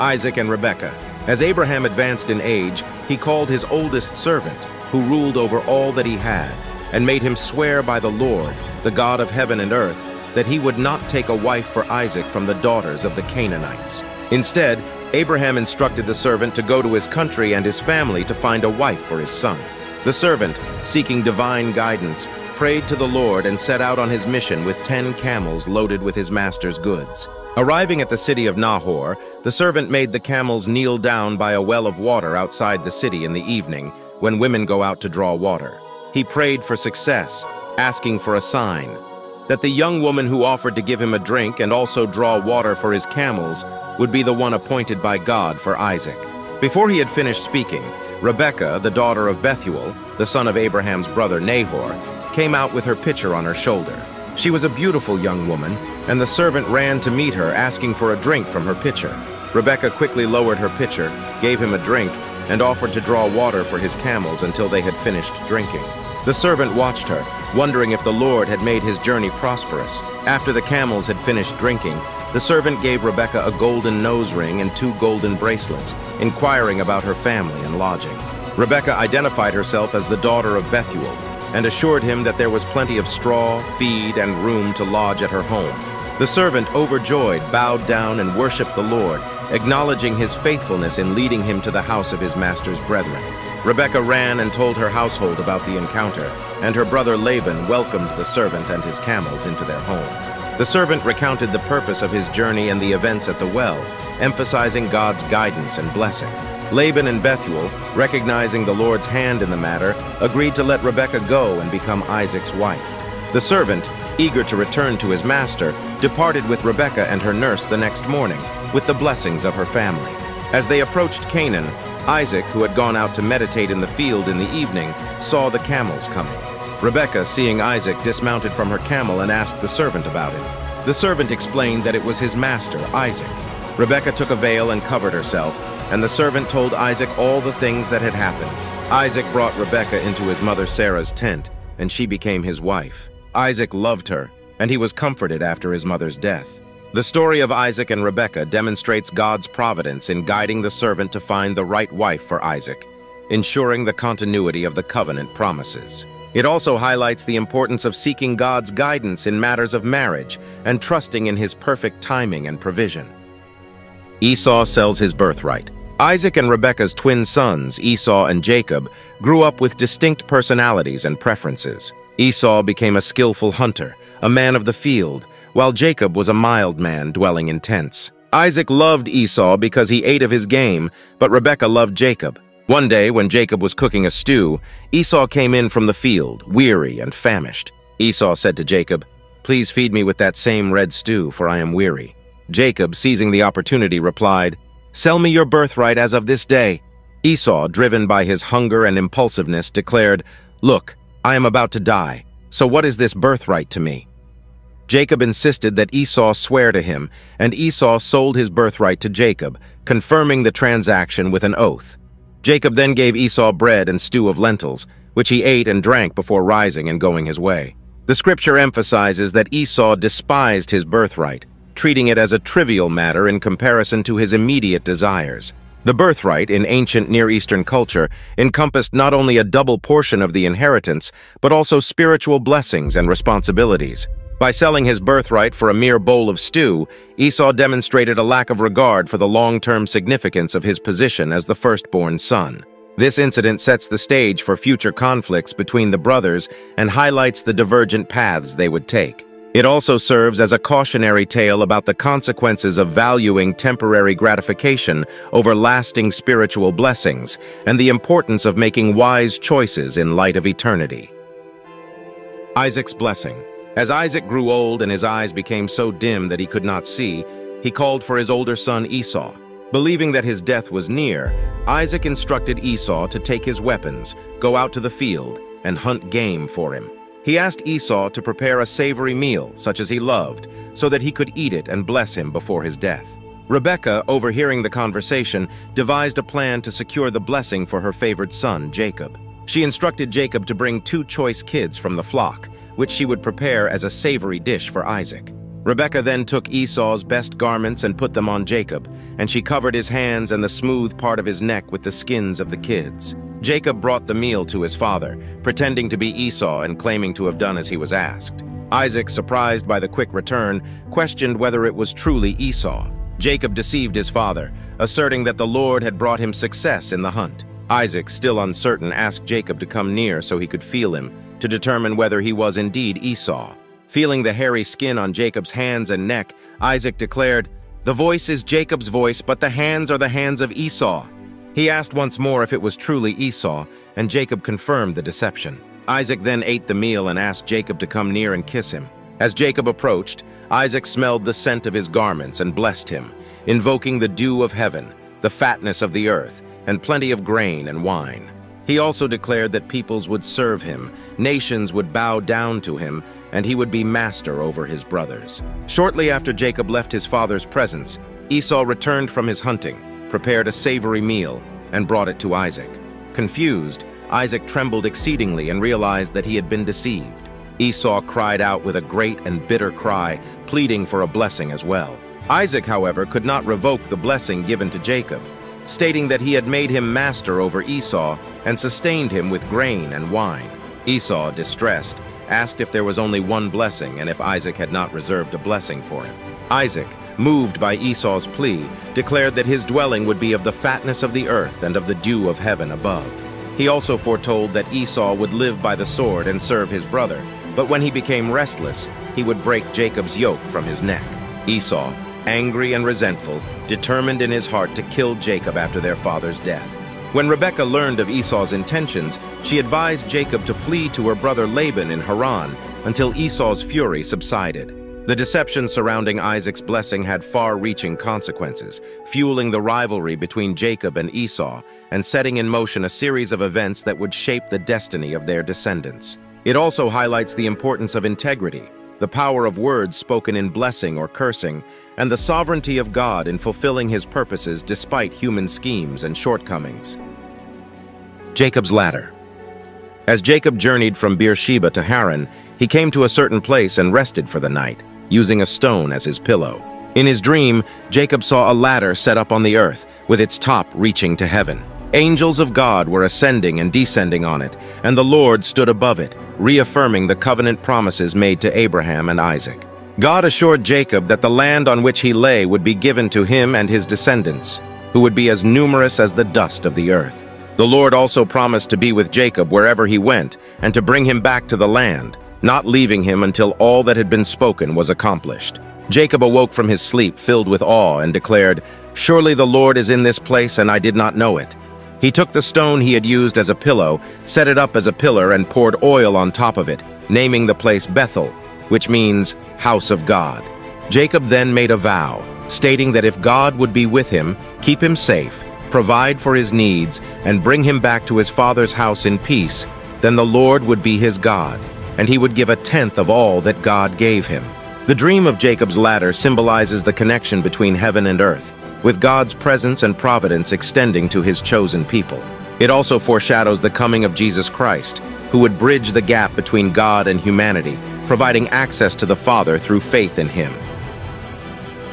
Speaker 1: Isaac and Rebekah. As Abraham advanced in age, he called his oldest servant, who ruled over all that he had, and made him swear by the Lord, the God of heaven and earth, that he would not take a wife for Isaac from the daughters of the Canaanites. Instead, Abraham instructed the servant to go to his country and his family to find a wife for his son. The servant, seeking divine guidance, prayed to the Lord and set out on his mission with ten camels loaded with his master's goods. Arriving at the city of Nahor, the servant made the camels kneel down by a well of water outside the city in the evening, when women go out to draw water. He prayed for success, asking for a sign, that the young woman who offered to give him a drink and also draw water for his camels would be the one appointed by God for Isaac. Before he had finished speaking, Rebekah, the daughter of Bethuel, the son of Abraham's brother Nahor, came out with her pitcher on her shoulder. She was a beautiful young woman, and the servant ran to meet her, asking for a drink from her pitcher. Rebekah quickly lowered her pitcher, gave him a drink, and offered to draw water for his camels until they had finished drinking. The servant watched her, wondering if the Lord had made his journey prosperous. After the camels had finished drinking, the servant gave Rebekah a golden nose ring and two golden bracelets, inquiring about her family and lodging. Rebekah identified herself as the daughter of Bethuel, and assured him that there was plenty of straw, feed, and room to lodge at her home. The servant, overjoyed, bowed down and worshipped the Lord, acknowledging his faithfulness in leading him to the house of his master's brethren. Rebekah ran and told her household about the encounter, and her brother Laban welcomed the servant and his camels into their home. The servant recounted the purpose of his journey and the events at the well, emphasizing God's guidance and blessing. Laban and Bethuel, recognizing the Lord's hand in the matter, agreed to let Rebekah go and become Isaac's wife. The servant, eager to return to his master, departed with Rebekah and her nurse the next morning, with the blessings of her family. As they approached Canaan, Isaac, who had gone out to meditate in the field in the evening, saw the camels coming. Rebekah, seeing Isaac, dismounted from her camel and asked the servant about him. The servant explained that it was his master, Isaac. Rebekah took a veil and covered herself, and the servant told Isaac all the things that had happened. Isaac brought Rebekah into his mother Sarah's tent, and she became his wife. Isaac loved her, and he was comforted after his mother's death. The story of Isaac and Rebekah demonstrates God's providence in guiding the servant to find the right wife for Isaac, ensuring the continuity of the covenant promises. It also highlights the importance of seeking God's guidance in matters of marriage and trusting in his perfect timing and provision. Esau sells his birthright. Isaac and Rebekah's twin sons, Esau and Jacob, grew up with distinct personalities and preferences. Esau became a skillful hunter, a man of the field, while Jacob was a mild man dwelling in tents. Isaac loved Esau because he ate of his game, but Rebekah loved Jacob. One day, when Jacob was cooking a stew, Esau came in from the field, weary and famished. Esau said to Jacob, Please feed me with that same red stew, for I am weary. Jacob, seizing the opportunity, replied, Sell me your birthright as of this day. Esau, driven by his hunger and impulsiveness, declared, Look, I am about to die, so what is this birthright to me? Jacob insisted that Esau swear to him, and Esau sold his birthright to Jacob, confirming the transaction with an oath. Jacob then gave Esau bread and stew of lentils, which he ate and drank before rising and going his way. The scripture emphasizes that Esau despised his birthright, treating it as a trivial matter in comparison to his immediate desires. The birthright in ancient Near Eastern culture encompassed not only a double portion of the inheritance, but also spiritual blessings and responsibilities. By selling his birthright for a mere bowl of stew, Esau demonstrated a lack of regard for the long-term significance of his position as the firstborn son. This incident sets the stage for future conflicts between the brothers and highlights the divergent paths they would take. It also serves as a cautionary tale about the consequences of valuing temporary gratification over lasting spiritual blessings and the importance of making wise choices in light of eternity. Isaac's Blessing As Isaac grew old and his eyes became so dim that he could not see, he called for his older son Esau. Believing that his death was near, Isaac instructed Esau to take his weapons, go out to the field, and hunt game for him. He asked Esau to prepare a savory meal, such as he loved, so that he could eat it and bless him before his death. Rebekah, overhearing the conversation, devised a plan to secure the blessing for her favored son, Jacob. She instructed Jacob to bring two choice kids from the flock, which she would prepare as a savory dish for Isaac. Rebekah then took Esau's best garments and put them on Jacob, and she covered his hands and the smooth part of his neck with the skins of the kids. Jacob brought the meal to his father, pretending to be Esau and claiming to have done as he was asked. Isaac, surprised by the quick return, questioned whether it was truly Esau. Jacob deceived his father, asserting that the Lord had brought him success in the hunt. Isaac, still uncertain, asked Jacob to come near so he could feel him, to determine whether he was indeed Esau. Feeling the hairy skin on Jacob's hands and neck, Isaac declared, The voice is Jacob's voice, but the hands are the hands of Esau. He asked once more if it was truly Esau, and Jacob confirmed the deception. Isaac then ate the meal and asked Jacob to come near and kiss him. As Jacob approached, Isaac smelled the scent of his garments and blessed him, invoking the dew of heaven, the fatness of the earth, and plenty of grain and wine. He also declared that peoples would serve him, nations would bow down to him, and he would be master over his brothers. Shortly after Jacob left his father's presence, Esau returned from his hunting, prepared a savory meal, and brought it to Isaac. Confused, Isaac trembled exceedingly and realized that he had been deceived. Esau cried out with a great and bitter cry, pleading for a blessing as well. Isaac, however, could not revoke the blessing given to Jacob, stating that he had made him master over Esau and sustained him with grain and wine. Esau, distressed, asked if there was only one blessing and if Isaac had not reserved a blessing for him. Isaac, moved by Esau's plea, declared that his dwelling would be of the fatness of the earth and of the dew of heaven above. He also foretold that Esau would live by the sword and serve his brother, but when he became restless, he would break Jacob's yoke from his neck. Esau, angry and resentful, determined in his heart to kill Jacob after their father's death. When Rebekah learned of Esau's intentions, she advised Jacob to flee to her brother Laban in Haran until Esau's fury subsided. The deception surrounding Isaac's blessing had far-reaching consequences, fueling the rivalry between Jacob and Esau and setting in motion a series of events that would shape the destiny of their descendants. It also highlights the importance of integrity, the power of words spoken in blessing or cursing, and the sovereignty of God in fulfilling his purposes despite human schemes and shortcomings. Jacob's Ladder As Jacob journeyed from Beersheba to Haran, he came to a certain place and rested for the night, using a stone as his pillow. In his dream, Jacob saw a ladder set up on the earth, with its top reaching to heaven. Angels of God were ascending and descending on it, and the Lord stood above it, reaffirming the covenant promises made to Abraham and Isaac. God assured Jacob that the land on which he lay would be given to him and his descendants, who would be as numerous as the dust of the earth. The Lord also promised to be with Jacob wherever he went, and to bring him back to the land, not leaving him until all that had been spoken was accomplished. Jacob awoke from his sleep filled with awe and declared, Surely the Lord is in this place, and I did not know it. He took the stone he had used as a pillow, set it up as a pillar, and poured oil on top of it, naming the place Bethel, which means house of God. Jacob then made a vow, stating that if God would be with him, keep him safe, provide for his needs, and bring him back to his father's house in peace, then the Lord would be his God, and he would give a tenth of all that God gave him. The dream of Jacob's ladder symbolizes the connection between heaven and earth, with God's presence and providence extending to his chosen people. It also foreshadows the coming of Jesus Christ, who would bridge the gap between God and humanity, providing access to the Father through faith in him.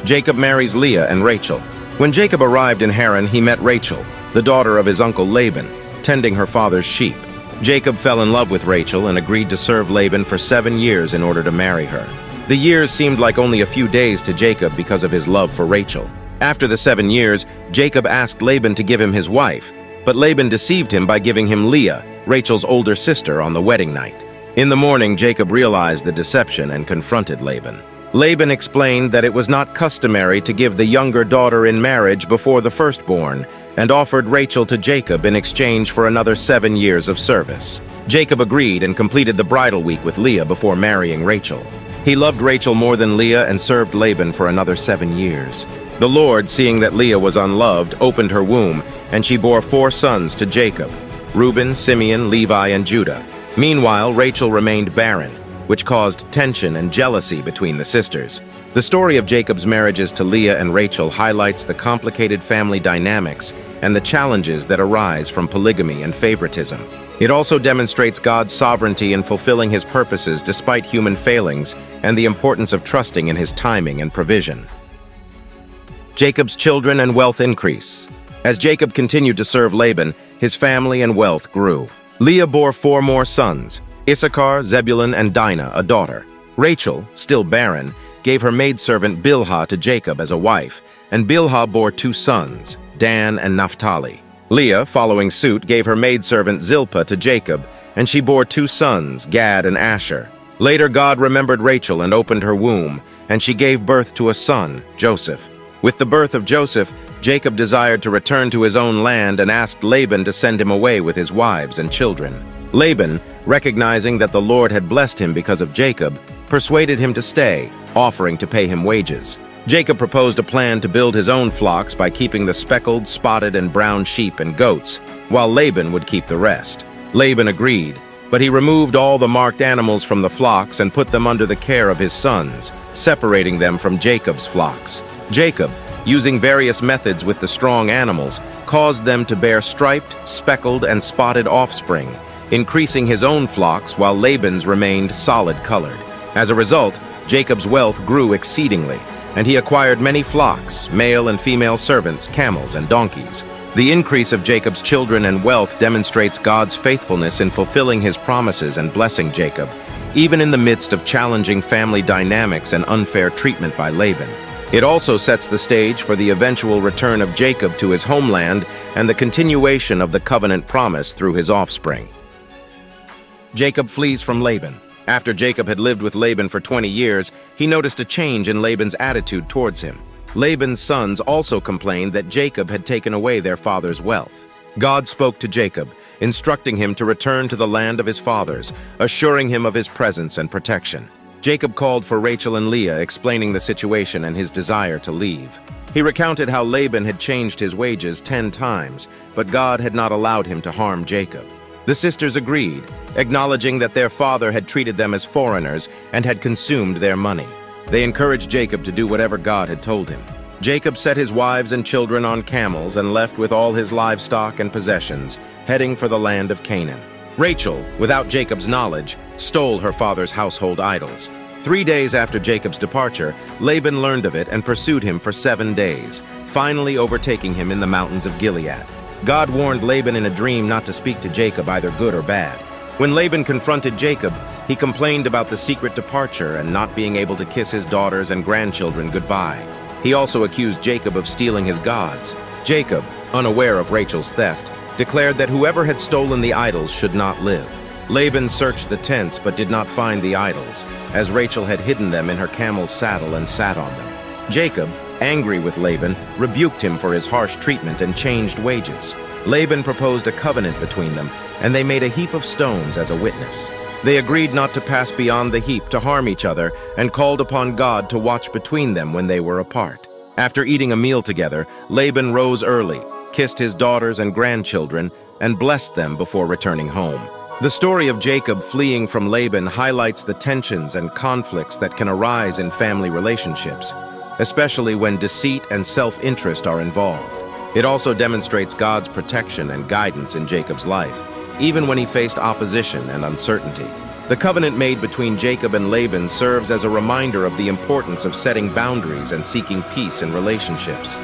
Speaker 1: Jacob marries Leah and Rachel. When Jacob arrived in Haran, he met Rachel, the daughter of his uncle Laban, tending her father's sheep. Jacob fell in love with Rachel and agreed to serve Laban for seven years in order to marry her. The years seemed like only a few days to Jacob because of his love for Rachel. After the seven years, Jacob asked Laban to give him his wife, but Laban deceived him by giving him Leah, Rachel's older sister, on the wedding night. In the morning, Jacob realized the deception and confronted Laban. Laban explained that it was not customary to give the younger daughter in marriage before the firstborn, and offered Rachel to Jacob in exchange for another seven years of service. Jacob agreed and completed the bridal week with Leah before marrying Rachel. He loved Rachel more than Leah and served Laban for another seven years. The Lord, seeing that Leah was unloved, opened her womb, and she bore four sons to Jacob, Reuben, Simeon, Levi, and Judah. Meanwhile, Rachel remained barren, which caused tension and jealousy between the sisters. The story of Jacob's marriages to Leah and Rachel highlights the complicated family dynamics and the challenges that arise from polygamy and favoritism. It also demonstrates God's sovereignty in fulfilling his purposes despite human failings and the importance of trusting in his timing and provision. Jacob's children and wealth increase. As Jacob continued to serve Laban, his family and wealth grew. Leah bore four more sons, Issachar, Zebulun, and Dinah, a daughter. Rachel, still barren, gave her maidservant Bilhah to Jacob as a wife, and Bilhah bore two sons, Dan and Naphtali. Leah, following suit, gave her maidservant Zilpah to Jacob, and she bore two sons, Gad and Asher. Later, God remembered Rachel and opened her womb, and she gave birth to a son, Joseph. With the birth of Joseph, Jacob desired to return to his own land and asked Laban to send him away with his wives and children. Laban, recognizing that the Lord had blessed him because of Jacob, persuaded him to stay, offering to pay him wages. Jacob proposed a plan to build his own flocks by keeping the speckled, spotted, and brown sheep and goats, while Laban would keep the rest. Laban agreed, but he removed all the marked animals from the flocks and put them under the care of his sons, separating them from Jacob's flocks. Jacob, using various methods with the strong animals, caused them to bear striped, speckled, and spotted offspring, increasing his own flocks while Laban's remained solid-colored. As a result, Jacob's wealth grew exceedingly, and he acquired many flocks, male and female servants, camels, and donkeys. The increase of Jacob's children and wealth demonstrates God's faithfulness in fulfilling his promises and blessing Jacob, even in the midst of challenging family dynamics and unfair treatment by Laban. It also sets the stage for the eventual return of Jacob to his homeland and the continuation of the covenant promise through his offspring. Jacob flees from Laban. After Jacob had lived with Laban for 20 years, he noticed a change in Laban's attitude towards him. Laban's sons also complained that Jacob had taken away their father's wealth. God spoke to Jacob, instructing him to return to the land of his fathers, assuring him of his presence and protection. Jacob called for Rachel and Leah, explaining the situation and his desire to leave. He recounted how Laban had changed his wages ten times, but God had not allowed him to harm Jacob. The sisters agreed, acknowledging that their father had treated them as foreigners and had consumed their money. They encouraged Jacob to do whatever God had told him. Jacob set his wives and children on camels and left with all his livestock and possessions, heading for the land of Canaan. Rachel, without Jacob's knowledge, stole her father's household idols. Three days after Jacob's departure, Laban learned of it and pursued him for seven days, finally overtaking him in the mountains of Gilead. God warned Laban in a dream not to speak to Jacob either good or bad. When Laban confronted Jacob, he complained about the secret departure and not being able to kiss his daughters and grandchildren goodbye. He also accused Jacob of stealing his gods. Jacob, unaware of Rachel's theft, declared that whoever had stolen the idols should not live. Laban searched the tents but did not find the idols, as Rachel had hidden them in her camel's saddle and sat on them. Jacob, angry with Laban, rebuked him for his harsh treatment and changed wages. Laban proposed a covenant between them, and they made a heap of stones as a witness. They agreed not to pass beyond the heap to harm each other and called upon God to watch between them when they were apart. After eating a meal together, Laban rose early, kissed his daughters and grandchildren, and blessed them before returning home. The story of Jacob fleeing from Laban highlights the tensions and conflicts that can arise in family relationships, especially when deceit and self-interest are involved. It also demonstrates God's protection and guidance in Jacob's life, even when he faced opposition and uncertainty. The covenant made between Jacob and Laban serves as a reminder of the importance of setting boundaries and seeking peace in relationships.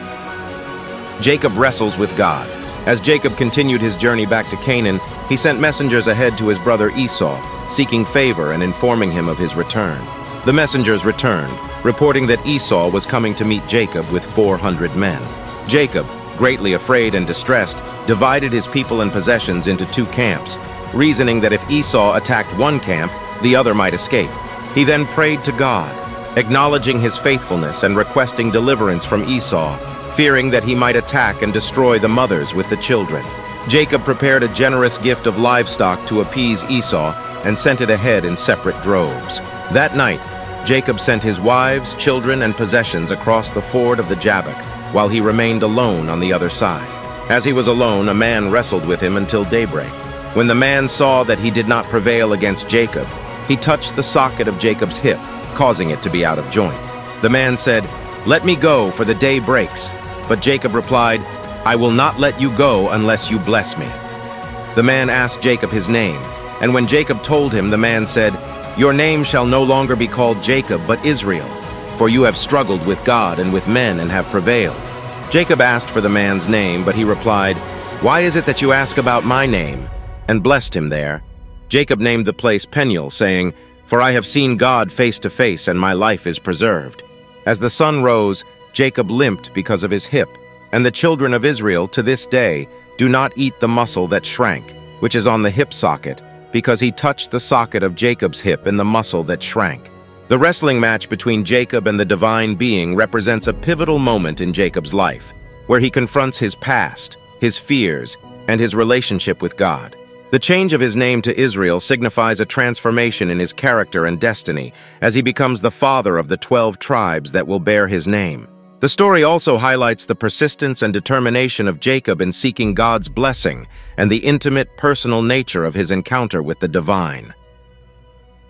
Speaker 1: Jacob wrestles with God. As Jacob continued his journey back to Canaan, he sent messengers ahead to his brother Esau, seeking favor and informing him of his return. The messengers returned, reporting that Esau was coming to meet Jacob with 400 men. Jacob, greatly afraid and distressed, divided his people and possessions into two camps, reasoning that if Esau attacked one camp, the other might escape. He then prayed to God, acknowledging his faithfulness and requesting deliverance from Esau, fearing that he might attack and destroy the mothers with the children. Jacob prepared a generous gift of livestock to appease Esau and sent it ahead in separate droves. That night, Jacob sent his wives, children, and possessions across the ford of the Jabbok, while he remained alone on the other side. As he was alone, a man wrestled with him until daybreak. When the man saw that he did not prevail against Jacob, he touched the socket of Jacob's hip, causing it to be out of joint. The man said, Let me go, for the day breaks. But Jacob replied, I will not let you go unless you bless me. The man asked Jacob his name, and when Jacob told him, the man said, Your name shall no longer be called Jacob, but Israel, for you have struggled with God and with men and have prevailed. Jacob asked for the man's name, but he replied, Why is it that you ask about my name? And blessed him there. Jacob named the place Peniel, saying, For I have seen God face to face, and my life is preserved. As the sun rose, Jacob limped because of his hip, and the children of Israel to this day do not eat the muscle that shrank, which is on the hip socket, because he touched the socket of Jacob's hip in the muscle that shrank. The wrestling match between Jacob and the divine being represents a pivotal moment in Jacob's life, where he confronts his past, his fears, and his relationship with God. The change of his name to Israel signifies a transformation in his character and destiny, as he becomes the father of the twelve tribes that will bear his name. The story also highlights the persistence and determination of Jacob in seeking God's blessing and the intimate, personal nature of his encounter with the divine.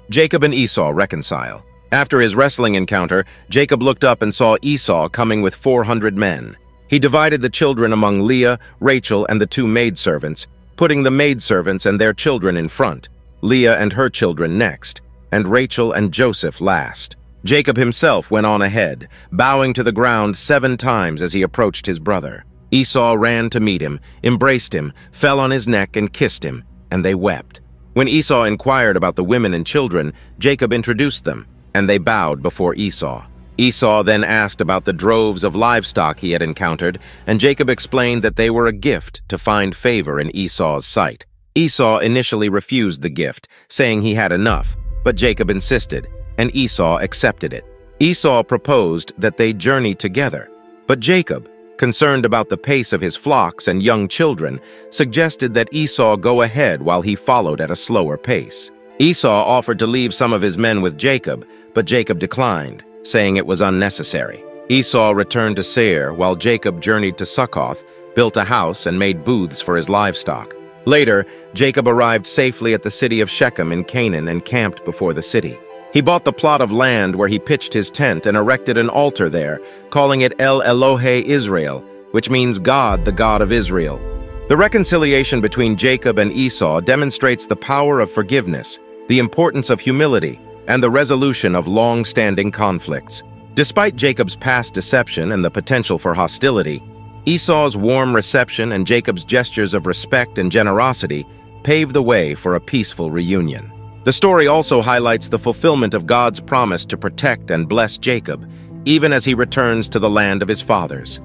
Speaker 1: Jacob and Esau reconcile. After his wrestling encounter, Jacob looked up and saw Esau coming with 400 men. He divided the children among Leah, Rachel, and the two maidservants, putting the maidservants and their children in front, Leah and her children next, and Rachel and Joseph last. Jacob himself went on ahead, bowing to the ground seven times as he approached his brother. Esau ran to meet him, embraced him, fell on his neck and kissed him, and they wept. When Esau inquired about the women and children, Jacob introduced them, and they bowed before Esau. Esau then asked about the droves of livestock he had encountered, and Jacob explained that they were a gift to find favor in Esau's sight. Esau initially refused the gift, saying he had enough, but Jacob insisted, and Esau accepted it. Esau proposed that they journey together, but Jacob, concerned about the pace of his flocks and young children, suggested that Esau go ahead while he followed at a slower pace. Esau offered to leave some of his men with Jacob, but Jacob declined, saying it was unnecessary. Esau returned to Seir, while Jacob journeyed to Succoth, built a house, and made booths for his livestock. Later, Jacob arrived safely at the city of Shechem in Canaan and camped before the city. He bought the plot of land where he pitched his tent and erected an altar there, calling it El Elohe Israel, which means God, the God of Israel. The reconciliation between Jacob and Esau demonstrates the power of forgiveness, the importance of humility, and the resolution of long-standing conflicts. Despite Jacob's past deception and the potential for hostility, Esau's warm reception and Jacob's gestures of respect and generosity pave the way for a peaceful reunion. The story also highlights the fulfillment of God's promise to protect and bless Jacob, even as he returns to the land of his fathers.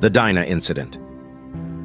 Speaker 1: The Dinah Incident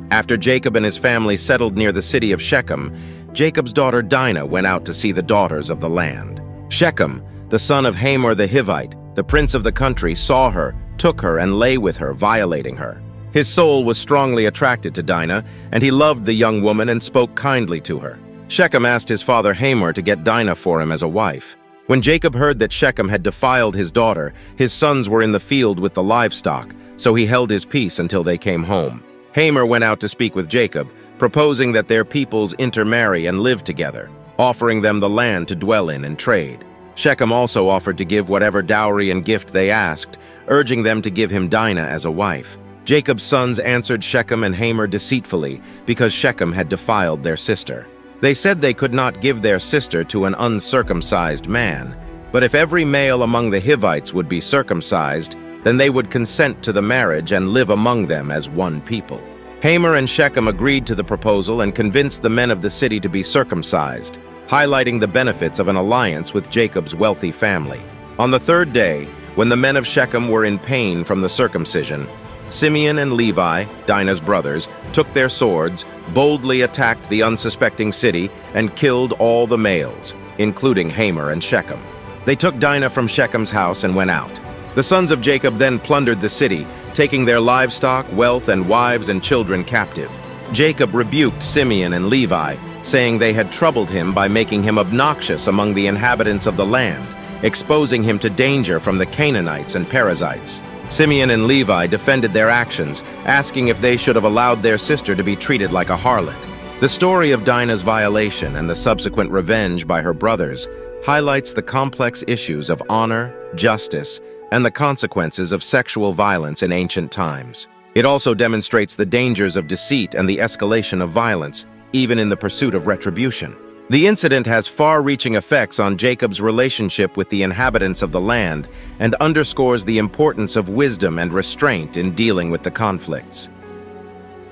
Speaker 1: After Jacob and his family settled near the city of Shechem, Jacob's daughter Dinah went out to see the daughters of the land. Shechem, the son of Hamor the Hivite, the prince of the country, saw her, took her, and lay with her, violating her. His soul was strongly attracted to Dinah, and he loved the young woman and spoke kindly to her. Shechem asked his father Hamor to get Dinah for him as a wife. When Jacob heard that Shechem had defiled his daughter, his sons were in the field with the livestock, so he held his peace until they came home. Hamor went out to speak with Jacob, proposing that their peoples intermarry and live together, offering them the land to dwell in and trade. Shechem also offered to give whatever dowry and gift they asked, urging them to give him Dinah as a wife. Jacob's sons answered Shechem and Hamor deceitfully because Shechem had defiled their sister. They said they could not give their sister to an uncircumcised man, but if every male among the Hivites would be circumcised, then they would consent to the marriage and live among them as one people. Hamor and Shechem agreed to the proposal and convinced the men of the city to be circumcised, highlighting the benefits of an alliance with Jacob's wealthy family. On the third day, when the men of Shechem were in pain from the circumcision, Simeon and Levi, Dinah's brothers, took their swords, boldly attacked the unsuspecting city, and killed all the males, including Hamor and Shechem. They took Dinah from Shechem's house and went out. The sons of Jacob then plundered the city, taking their livestock, wealth, and wives and children captive. Jacob rebuked Simeon and Levi, saying they had troubled him by making him obnoxious among the inhabitants of the land, exposing him to danger from the Canaanites and Perizzites. Simeon and Levi defended their actions, asking if they should have allowed their sister to be treated like a harlot. The story of Dinah's violation and the subsequent revenge by her brothers highlights the complex issues of honor, justice, and the consequences of sexual violence in ancient times. It also demonstrates the dangers of deceit and the escalation of violence, even in the pursuit of retribution. The incident has far-reaching effects on Jacob's relationship with the inhabitants of the land and underscores the importance of wisdom and restraint in dealing with the conflicts.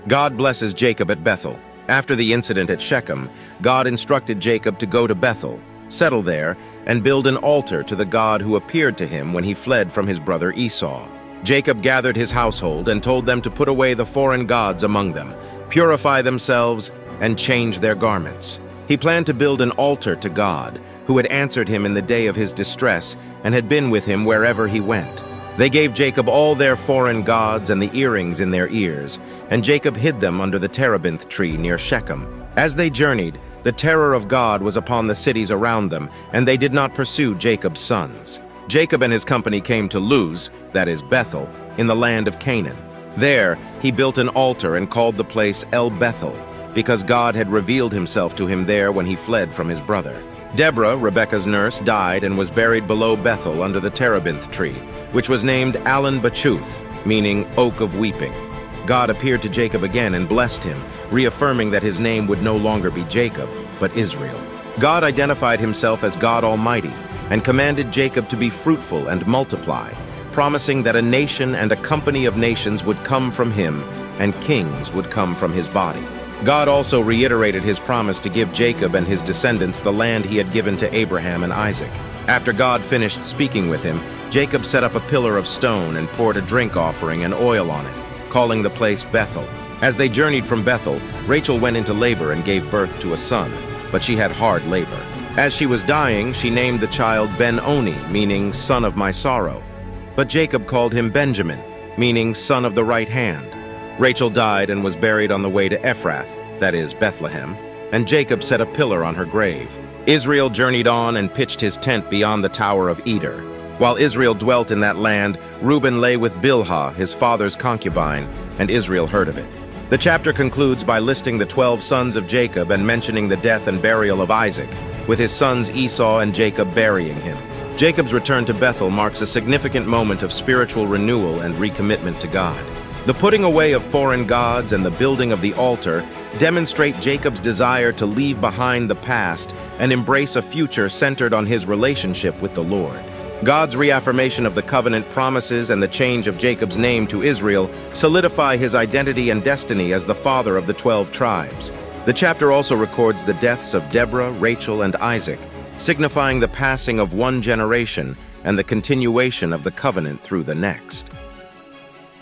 Speaker 1: God blesses Jacob at Bethel. After the incident at Shechem, God instructed Jacob to go to Bethel, settle there, and build an altar to the God who appeared to him when he fled from his brother Esau. Jacob gathered his household and told them to put away the foreign gods among them, purify themselves, and change their garments. He planned to build an altar to God, who had answered him in the day of his distress and had been with him wherever he went. They gave Jacob all their foreign gods and the earrings in their ears, and Jacob hid them under the terebinth tree near Shechem. As they journeyed, the terror of God was upon the cities around them, and they did not pursue Jacob's sons. Jacob and his company came to Luz, that is Bethel, in the land of Canaan. There, he built an altar and called the place El Bethel, because God had revealed himself to him there when he fled from his brother. Deborah, Rebekah's nurse, died and was buried below Bethel under the terebinth tree, which was named Allon Bachuth, meaning Oak of Weeping. God appeared to Jacob again and blessed him, reaffirming that his name would no longer be Jacob, but Israel. God identified himself as God Almighty and commanded Jacob to be fruitful and multiply, promising that a nation and a company of nations would come from him and kings would come from his body. God also reiterated his promise to give Jacob and his descendants the land he had given to Abraham and Isaac. After God finished speaking with him, Jacob set up a pillar of stone and poured a drink offering and oil on it, calling the place Bethel. As they journeyed from Bethel, Rachel went into labor and gave birth to a son, but she had hard labor. As she was dying, she named the child Ben-Oni, meaning son of my sorrow. But Jacob called him Benjamin, meaning son of the right hand. Rachel died and was buried on the way to Ephrath, that is, Bethlehem, and Jacob set a pillar on her grave. Israel journeyed on and pitched his tent beyond the Tower of Eder. While Israel dwelt in that land, Reuben lay with Bilhah, his father's concubine, and Israel heard of it. The chapter concludes by listing the twelve sons of Jacob and mentioning the death and burial of Isaac, with his sons Esau and Jacob burying him. Jacob's return to Bethel marks a significant moment of spiritual renewal and recommitment to God. The putting away of foreign gods and the building of the altar demonstrate Jacob's desire to leave behind the past and embrace a future centered on his relationship with the Lord. God's reaffirmation of the covenant promises and the change of Jacob's name to Israel solidify his identity and destiny as the father of the twelve tribes. The chapter also records the deaths of Deborah, Rachel, and Isaac, signifying the passing of one generation and the continuation of the covenant through the next.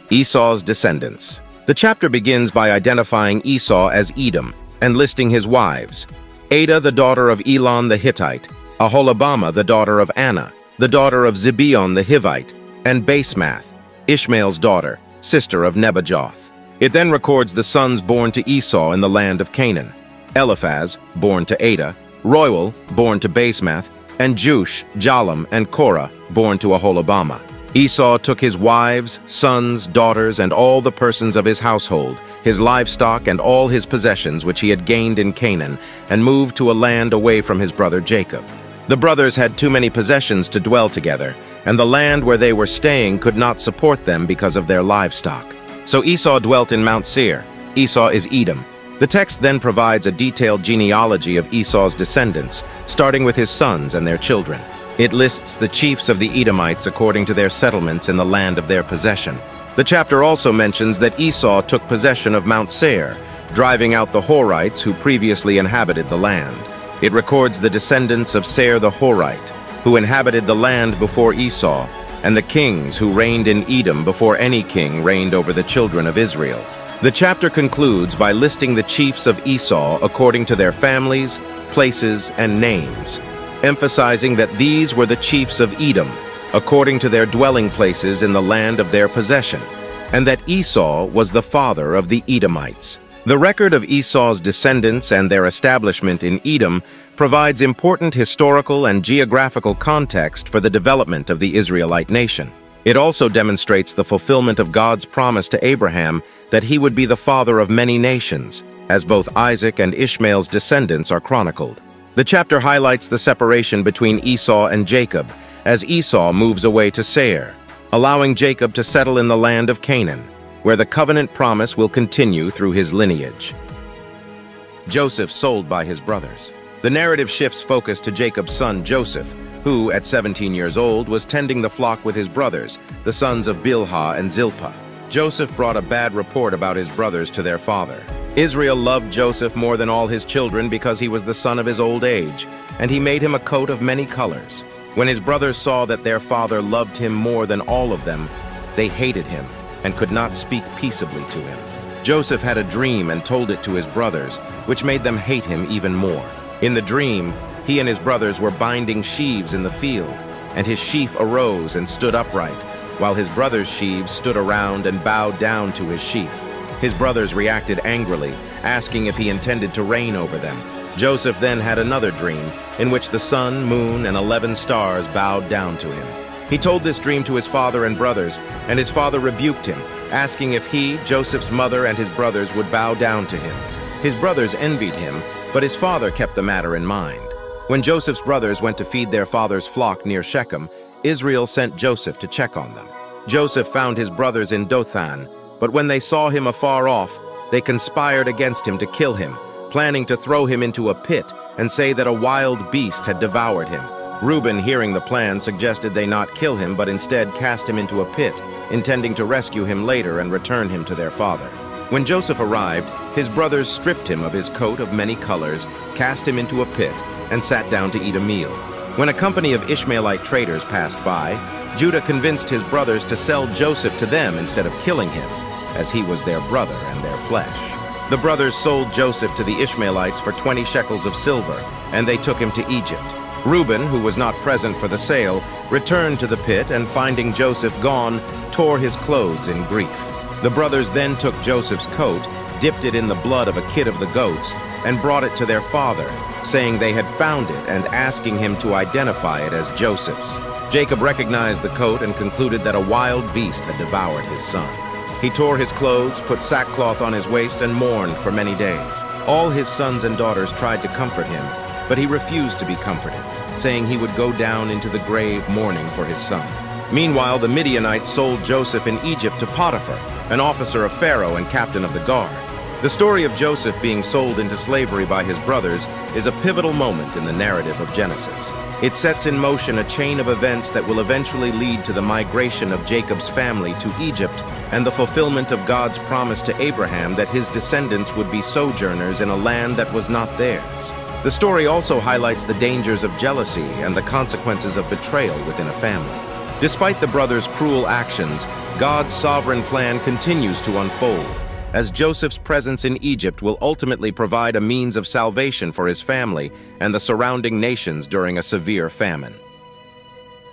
Speaker 1: Esau's descendants. The chapter begins by identifying Esau as Edom and listing his wives. Adah, the daughter of Elon the Hittite, Aholibamah the daughter of Anna, the daughter of Zibeon the Hivite, and Basemath, Ishmael's daughter, sister of Nebajoth. It then records the sons born to Esau in the land of Canaan, Eliphaz, born to Adah, Reuel, born to Basemath, and Jush, Jalam, and Korah, born to Aholibamah. Esau took his wives, sons, daughters, and all the persons of his household, his livestock, and all his possessions which he had gained in Canaan, and moved to a land away from his brother Jacob. The brothers had too many possessions to dwell together, and the land where they were staying could not support them because of their livestock. So Esau dwelt in Mount Seir. Esau is Edom. The text then provides a detailed genealogy of Esau's descendants, starting with his sons and their children. It lists the chiefs of the Edomites according to their settlements in the land of their possession. The chapter also mentions that Esau took possession of Mount Seir, driving out the Horites who previously inhabited the land. It records the descendants of Seir the Horite, who inhabited the land before Esau, and the kings who reigned in Edom before any king reigned over the children of Israel. The chapter concludes by listing the chiefs of Esau according to their families, places, and names, emphasizing that these were the chiefs of Edom, according to their dwelling places in the land of their possession, and that Esau was the father of the Edomites. The record of Esau's descendants and their establishment in Edom provides important historical and geographical context for the development of the Israelite nation. It also demonstrates the fulfillment of God's promise to Abraham that he would be the father of many nations, as both Isaac and Ishmael's descendants are chronicled. The chapter highlights the separation between Esau and Jacob, as Esau moves away to Seir, allowing Jacob to settle in the land of Canaan where the covenant promise will continue through his lineage. Joseph sold by his brothers. The narrative shifts focus to Jacob's son Joseph, who, at 17 years old, was tending the flock with his brothers, the sons of Bilhah and Zilpah. Joseph brought a bad report about his brothers to their father. Israel loved Joseph more than all his children because he was the son of his old age, and he made him a coat of many colors. When his brothers saw that their father loved him more than all of them, they hated him and could not speak peaceably to him. Joseph had a dream and told it to his brothers, which made them hate him even more. In the dream, he and his brothers were binding sheaves in the field, and his sheaf arose and stood upright, while his brothers' sheaves stood around and bowed down to his sheaf. His brothers reacted angrily, asking if he intended to reign over them. Joseph then had another dream, in which the sun, moon, and eleven stars bowed down to him. He told this dream to his father and brothers, and his father rebuked him, asking if he, Joseph's mother, and his brothers would bow down to him. His brothers envied him, but his father kept the matter in mind. When Joseph's brothers went to feed their father's flock near Shechem, Israel sent Joseph to check on them. Joseph found his brothers in Dothan, but when they saw him afar off, they conspired against him to kill him, planning to throw him into a pit and say that a wild beast had devoured him. Reuben, hearing the plan, suggested they not kill him but instead cast him into a pit, intending to rescue him later and return him to their father. When Joseph arrived, his brothers stripped him of his coat of many colors, cast him into a pit, and sat down to eat a meal. When a company of Ishmaelite traders passed by, Judah convinced his brothers to sell Joseph to them instead of killing him, as he was their brother and their flesh. The brothers sold Joseph to the Ishmaelites for 20 shekels of silver, and they took him to Egypt. Reuben, who was not present for the sale, returned to the pit and finding Joseph gone, tore his clothes in grief. The brothers then took Joseph's coat, dipped it in the blood of a kid of the goats, and brought it to their father, saying they had found it and asking him to identify it as Joseph's. Jacob recognized the coat and concluded that a wild beast had devoured his son. He tore his clothes, put sackcloth on his waist, and mourned for many days. All his sons and daughters tried to comfort him, but he refused to be comforted, saying he would go down into the grave mourning for his son. Meanwhile, the Midianites sold Joseph in Egypt to Potiphar, an officer of Pharaoh and captain of the guard. The story of Joseph being sold into slavery by his brothers is a pivotal moment in the narrative of Genesis. It sets in motion a chain of events that will eventually lead to the migration of Jacob's family to Egypt and the fulfillment of God's promise to Abraham that his descendants would be sojourners in a land that was not theirs. The story also highlights the dangers of jealousy and the consequences of betrayal within a family. Despite the brothers' cruel actions, God's sovereign plan continues to unfold, as Joseph's presence in Egypt will ultimately provide a means of salvation for his family and the surrounding nations during a severe famine.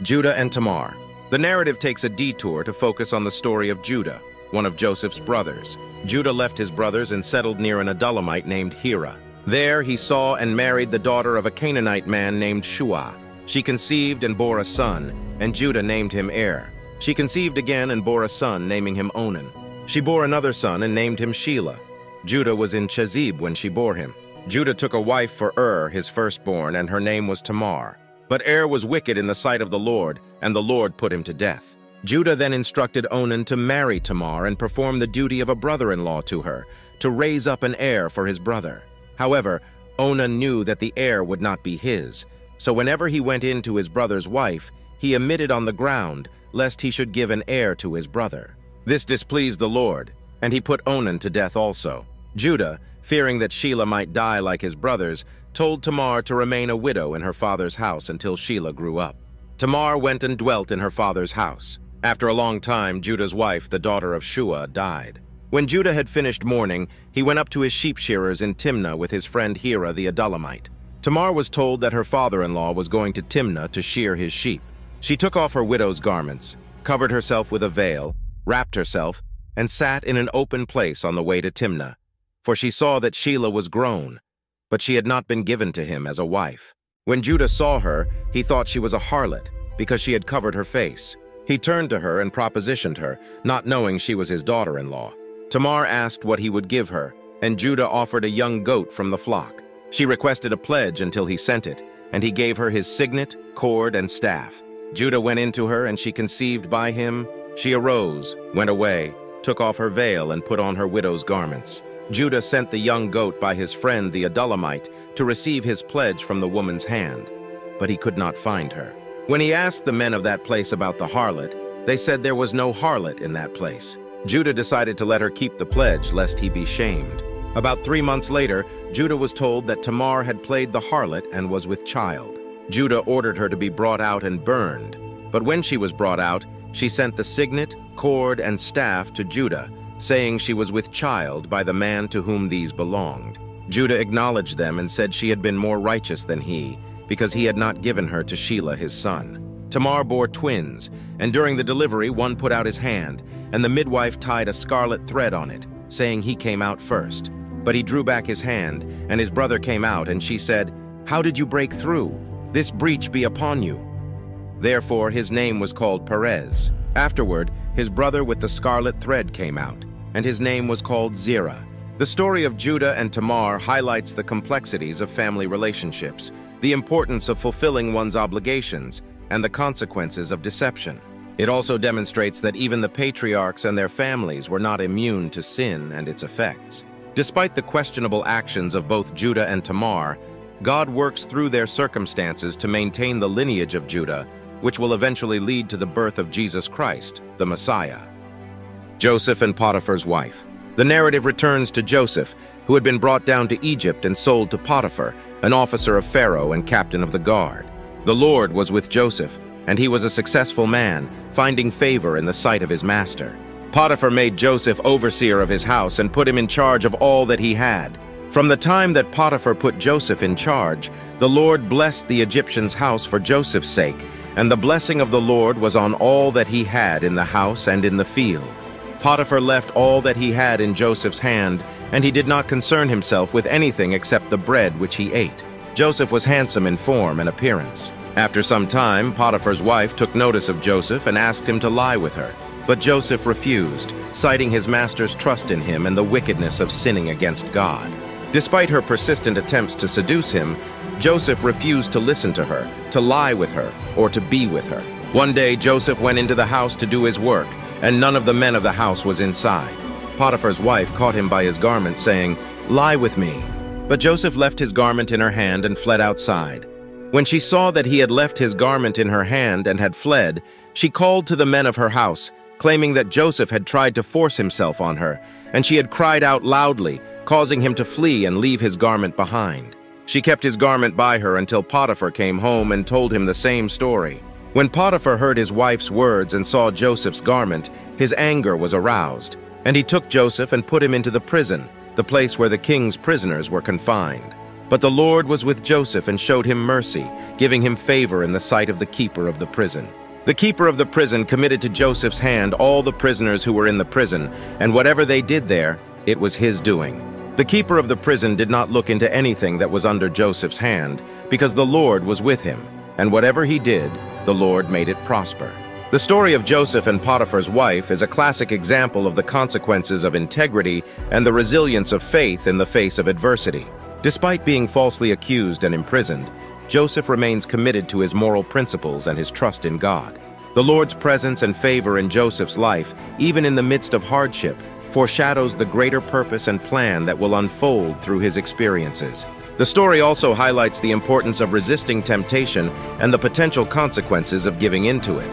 Speaker 1: Judah and Tamar. The narrative takes a detour to focus on the story of Judah, one of Joseph's brothers. Judah left his brothers and settled near an Adullamite named Hira. There he saw and married the daughter of a Canaanite man named Shua. She conceived and bore a son, and Judah named him Er. She conceived again and bore a son, naming him Onan. She bore another son and named him Shelah. Judah was in Chezib when she bore him. Judah took a wife for Ur, his firstborn, and her name was Tamar. But Er was wicked in the sight of the Lord, and the Lord put him to death. Judah then instructed Onan to marry Tamar and perform the duty of a brother-in-law to her, to raise up an heir for his brother. However, Onan knew that the heir would not be his, so whenever he went in to his brother's wife, he emitted on the ground, lest he should give an heir to his brother. This displeased the Lord, and he put Onan to death also. Judah, fearing that Shelah might die like his brothers, told Tamar to remain a widow in her father's house until Shelah grew up. Tamar went and dwelt in her father's house. After a long time, Judah's wife, the daughter of Shua, died. When Judah had finished mourning, he went up to his sheep shearers in Timnah with his friend Hira the Adullamite. Tamar was told that her father-in-law was going to Timnah to shear his sheep. She took off her widow's garments, covered herself with a veil, wrapped herself, and sat in an open place on the way to Timnah, for she saw that Shelah was grown, but she had not been given to him as a wife. When Judah saw her, he thought she was a harlot, because she had covered her face. He turned to her and propositioned her, not knowing she was his daughter-in-law. Tamar asked what he would give her, and Judah offered a young goat from the flock. She requested a pledge until he sent it, and he gave her his signet, cord, and staff. Judah went into her, and she conceived by him. She arose, went away, took off her veil, and put on her widow's garments. Judah sent the young goat by his friend the Adullamite to receive his pledge from the woman's hand, but he could not find her. When he asked the men of that place about the harlot, they said there was no harlot in that place. Judah decided to let her keep the pledge, lest he be shamed. About three months later, Judah was told that Tamar had played the harlot and was with child. Judah ordered her to be brought out and burned. But when she was brought out, she sent the signet, cord, and staff to Judah, saying she was with child by the man to whom these belonged. Judah acknowledged them and said she had been more righteous than he, because he had not given her to Shelah his son. Tamar bore twins, and during the delivery one put out his hand, and the midwife tied a scarlet thread on it, saying he came out first. But he drew back his hand, and his brother came out, and she said, How did you break through? This breach be upon you. Therefore his name was called Perez. Afterward, his brother with the scarlet thread came out, and his name was called Zerah. The story of Judah and Tamar highlights the complexities of family relationships, the importance of fulfilling one's obligations, and the consequences of deception. It also demonstrates that even the patriarchs and their families were not immune to sin and its effects. Despite the questionable actions of both Judah and Tamar, God works through their circumstances to maintain the lineage of Judah, which will eventually lead to the birth of Jesus Christ, the Messiah. Joseph and Potiphar's wife. The narrative returns to Joseph, who had been brought down to Egypt and sold to Potiphar, an officer of Pharaoh and captain of the guard. The Lord was with Joseph, and he was a successful man, finding favor in the sight of his master. Potiphar made Joseph overseer of his house and put him in charge of all that he had. From the time that Potiphar put Joseph in charge, the Lord blessed the Egyptian's house for Joseph's sake, and the blessing of the Lord was on all that he had in the house and in the field. Potiphar left all that he had in Joseph's hand, and he did not concern himself with anything except the bread which he ate. Joseph was handsome in form and appearance. After some time, Potiphar's wife took notice of Joseph and asked him to lie with her. But Joseph refused, citing his master's trust in him and the wickedness of sinning against God. Despite her persistent attempts to seduce him, Joseph refused to listen to her, to lie with her, or to be with her. One day, Joseph went into the house to do his work, and none of the men of the house was inside. Potiphar's wife caught him by his garment, saying, Lie with me. But Joseph left his garment in her hand and fled outside. When she saw that he had left his garment in her hand and had fled, she called to the men of her house, claiming that Joseph had tried to force himself on her, and she had cried out loudly, causing him to flee and leave his garment behind. She kept his garment by her until Potiphar came home and told him the same story. When Potiphar heard his wife's words and saw Joseph's garment, his anger was aroused, and he took Joseph and put him into the prison, the place where the king's prisoners were confined. But the Lord was with Joseph and showed him mercy, giving him favor in the sight of the keeper of the prison. The keeper of the prison committed to Joseph's hand all the prisoners who were in the prison, and whatever they did there, it was his doing. The keeper of the prison did not look into anything that was under Joseph's hand, because the Lord was with him, and whatever he did, the Lord made it prosper. The story of Joseph and Potiphar's wife is a classic example of the consequences of integrity and the resilience of faith in the face of adversity. Despite being falsely accused and imprisoned, Joseph remains committed to his moral principles and his trust in God. The Lord's presence and favor in Joseph's life, even in the midst of hardship, foreshadows the greater purpose and plan that will unfold through his experiences. The story also highlights the importance of resisting temptation and the potential consequences of giving into it.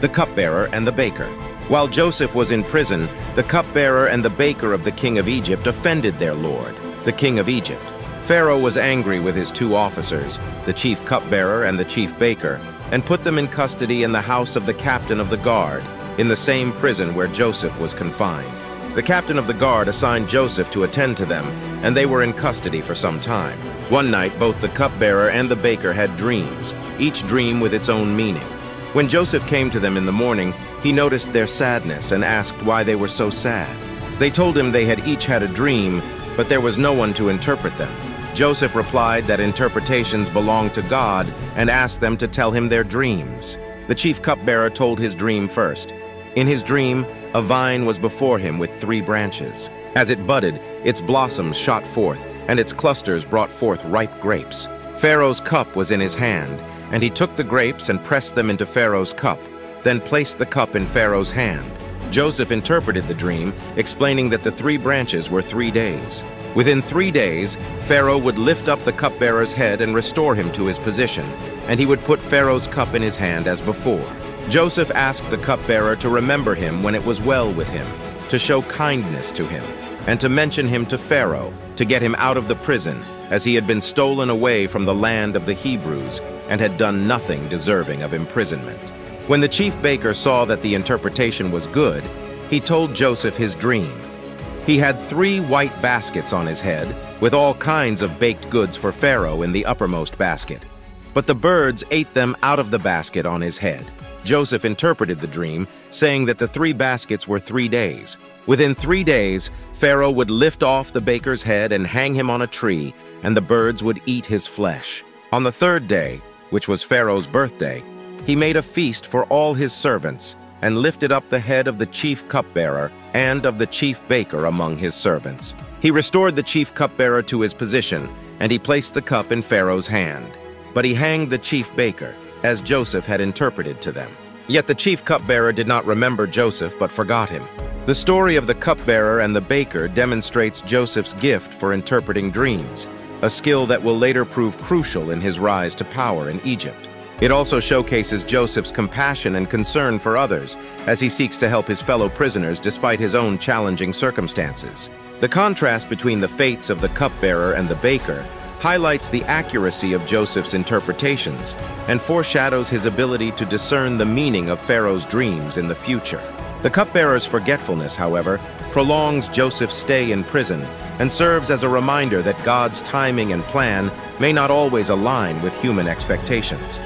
Speaker 1: The cupbearer and the baker. While Joseph was in prison, the cupbearer and the baker of the king of Egypt offended their lord, the king of Egypt. Pharaoh was angry with his two officers, the chief cupbearer and the chief baker, and put them in custody in the house of the captain of the guard, in the same prison where Joseph was confined. The captain of the guard assigned Joseph to attend to them, and they were in custody for some time. One night, both the cupbearer and the baker had dreams, each dream with its own meaning. When Joseph came to them in the morning, he noticed their sadness and asked why they were so sad. They told him they had each had a dream, but there was no one to interpret them. Joseph replied that interpretations belonged to God and asked them to tell him their dreams. The chief cupbearer told his dream first. In his dream, a vine was before him with three branches. As it budded, its blossoms shot forth, and its clusters brought forth ripe grapes. Pharaoh's cup was in his hand, and he took the grapes and pressed them into Pharaoh's cup, then placed the cup in Pharaoh's hand. Joseph interpreted the dream, explaining that the three branches were three days. Within three days, Pharaoh would lift up the cupbearer's head and restore him to his position, and he would put Pharaoh's cup in his hand as before. Joseph asked the cupbearer to remember him when it was well with him, to show kindness to him, and to mention him to Pharaoh, to get him out of the prison, as he had been stolen away from the land of the Hebrews and had done nothing deserving of imprisonment. When the chief baker saw that the interpretation was good, he told Joseph his dream. He had three white baskets on his head, with all kinds of baked goods for Pharaoh in the uppermost basket. But the birds ate them out of the basket on his head. Joseph interpreted the dream, saying that the three baskets were three days. Within three days, Pharaoh would lift off the baker's head and hang him on a tree, and the birds would eat his flesh. On the third day, which was Pharaoh's birthday, he made a feast for all his servants, and lifted up the head of the chief cupbearer and of the chief baker among his servants. He restored the chief cupbearer to his position, and he placed the cup in Pharaoh's hand. But he hanged the chief baker, as Joseph had interpreted to them. Yet the chief cupbearer did not remember Joseph, but forgot him. The story of the cupbearer and the baker demonstrates Joseph's gift for interpreting dreams, a skill that will later prove crucial in his rise to power in Egypt. It also showcases Joseph's compassion and concern for others as he seeks to help his fellow prisoners despite his own challenging circumstances. The contrast between the fates of the cupbearer and the baker highlights the accuracy of Joseph's interpretations and foreshadows his ability to discern the meaning of Pharaoh's dreams in the future. The cupbearer's forgetfulness, however, prolongs Joseph's stay in prison and serves as a reminder that God's timing and plan may not always align with human expectations.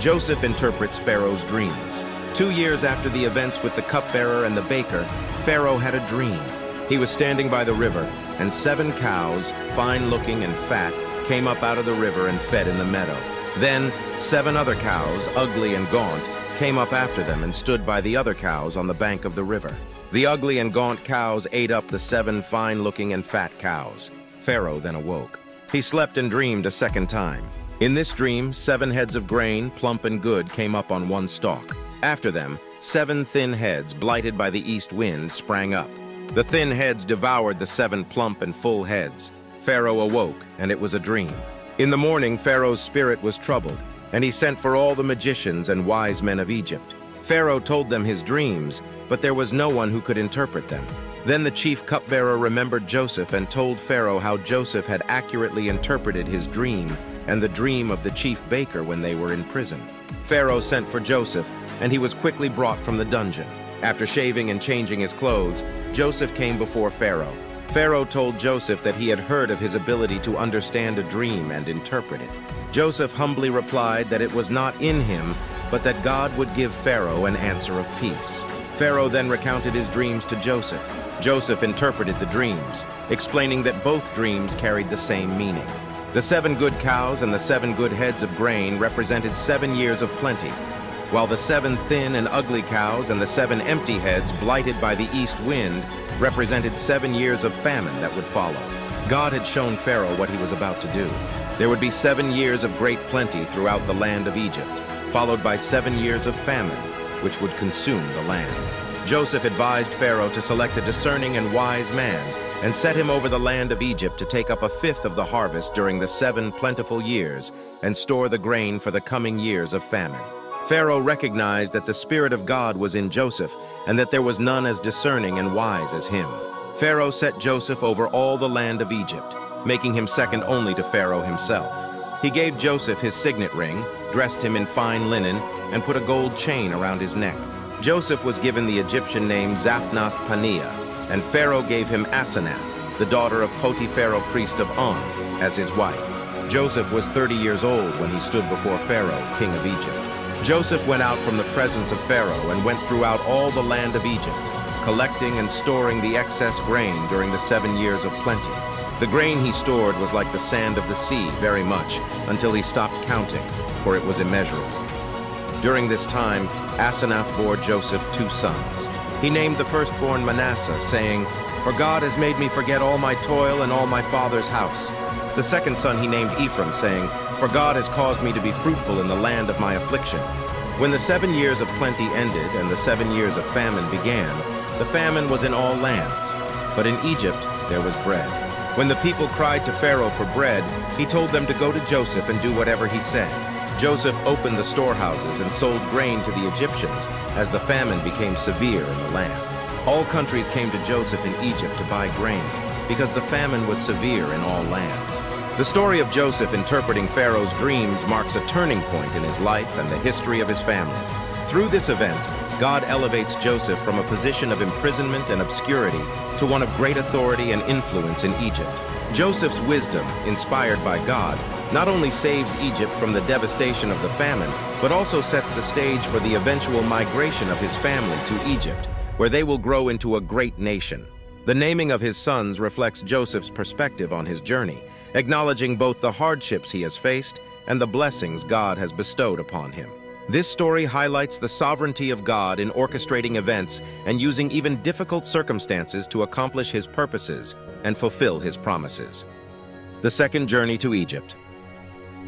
Speaker 1: Joseph interprets Pharaoh's dreams. Two years after the events with the cupbearer and the baker, Pharaoh had a dream. He was standing by the river, and seven cows, fine-looking and fat, came up out of the river and fed in the meadow. Then, seven other cows, ugly and gaunt, came up after them and stood by the other cows on the bank of the river. The ugly and gaunt cows ate up the seven fine-looking and fat cows. Pharaoh then awoke. He slept and dreamed a second time. In this dream, seven heads of grain, plump and good, came up on one stalk. After them, seven thin heads, blighted by the east wind, sprang up. The thin heads devoured the seven plump and full heads. Pharaoh awoke, and it was a dream. In the morning, Pharaoh's spirit was troubled, and he sent for all the magicians and wise men of Egypt. Pharaoh told them his dreams, but there was no one who could interpret them. Then the chief cupbearer remembered Joseph and told Pharaoh how Joseph had accurately interpreted his dream and the dream of the chief baker when they were in prison. Pharaoh sent for Joseph, and he was quickly brought from the dungeon. After shaving and changing his clothes, Joseph came before Pharaoh. Pharaoh told Joseph that he had heard of his ability to understand a dream and interpret it. Joseph humbly replied that it was not in him, but that God would give Pharaoh an answer of peace. Pharaoh then recounted his dreams to Joseph. Joseph interpreted the dreams, explaining that both dreams carried the same meaning. The seven good cows and the seven good heads of grain represented seven years of plenty, while the seven thin and ugly cows and the seven empty heads blighted by the east wind represented seven years of famine that would follow. God had shown Pharaoh what he was about to do. There would be seven years of great plenty throughout the land of Egypt, followed by seven years of famine, which would consume the land. Joseph advised Pharaoh to select a discerning and wise man and set him over the land of Egypt to take up a fifth of the harvest during the seven plentiful years and store the grain for the coming years of famine. Pharaoh recognized that the Spirit of God was in Joseph and that there was none as discerning and wise as him. Pharaoh set Joseph over all the land of Egypt, making him second only to Pharaoh himself. He gave Joseph his signet ring, dressed him in fine linen, and put a gold chain around his neck. Joseph was given the Egyptian name Zaphnath Paneah, and Pharaoh gave him Asenath, the daughter of Poti-Pherah priest of On, as his wife. Joseph was 30 years old when he stood before Pharaoh, king of Egypt. Joseph went out from the presence of Pharaoh and went throughout all the land of Egypt, collecting and storing the excess grain during the seven years of plenty. The grain he stored was like the sand of the sea very much, until he stopped counting, for it was immeasurable. During this time, Asenath bore Joseph two sons. He named the firstborn Manasseh, saying, For God has made me forget all my toil and all my father's house. The second son he named Ephraim, saying, For God has caused me to be fruitful in the land of my affliction. When the seven years of plenty ended and the seven years of famine began, the famine was in all lands, but in Egypt there was bread. When the people cried to Pharaoh for bread, he told them to go to Joseph and do whatever he said. Joseph opened the storehouses and sold grain to the Egyptians as the famine became severe in the land. All countries came to Joseph in Egypt to buy grain because the famine was severe in all lands. The story of Joseph interpreting Pharaoh's dreams marks a turning point in his life and the history of his family. Through this event, God elevates Joseph from a position of imprisonment and obscurity to one of great authority and influence in Egypt. Joseph's wisdom, inspired by God, not only saves Egypt from the devastation of the famine, but also sets the stage for the eventual migration of his family to Egypt, where they will grow into a great nation. The naming of his sons reflects Joseph's perspective on his journey, acknowledging both the hardships he has faced and the blessings God has bestowed upon him. This story highlights the sovereignty of God in orchestrating events and using even difficult circumstances to accomplish his purposes and fulfill his promises. The second journey to Egypt.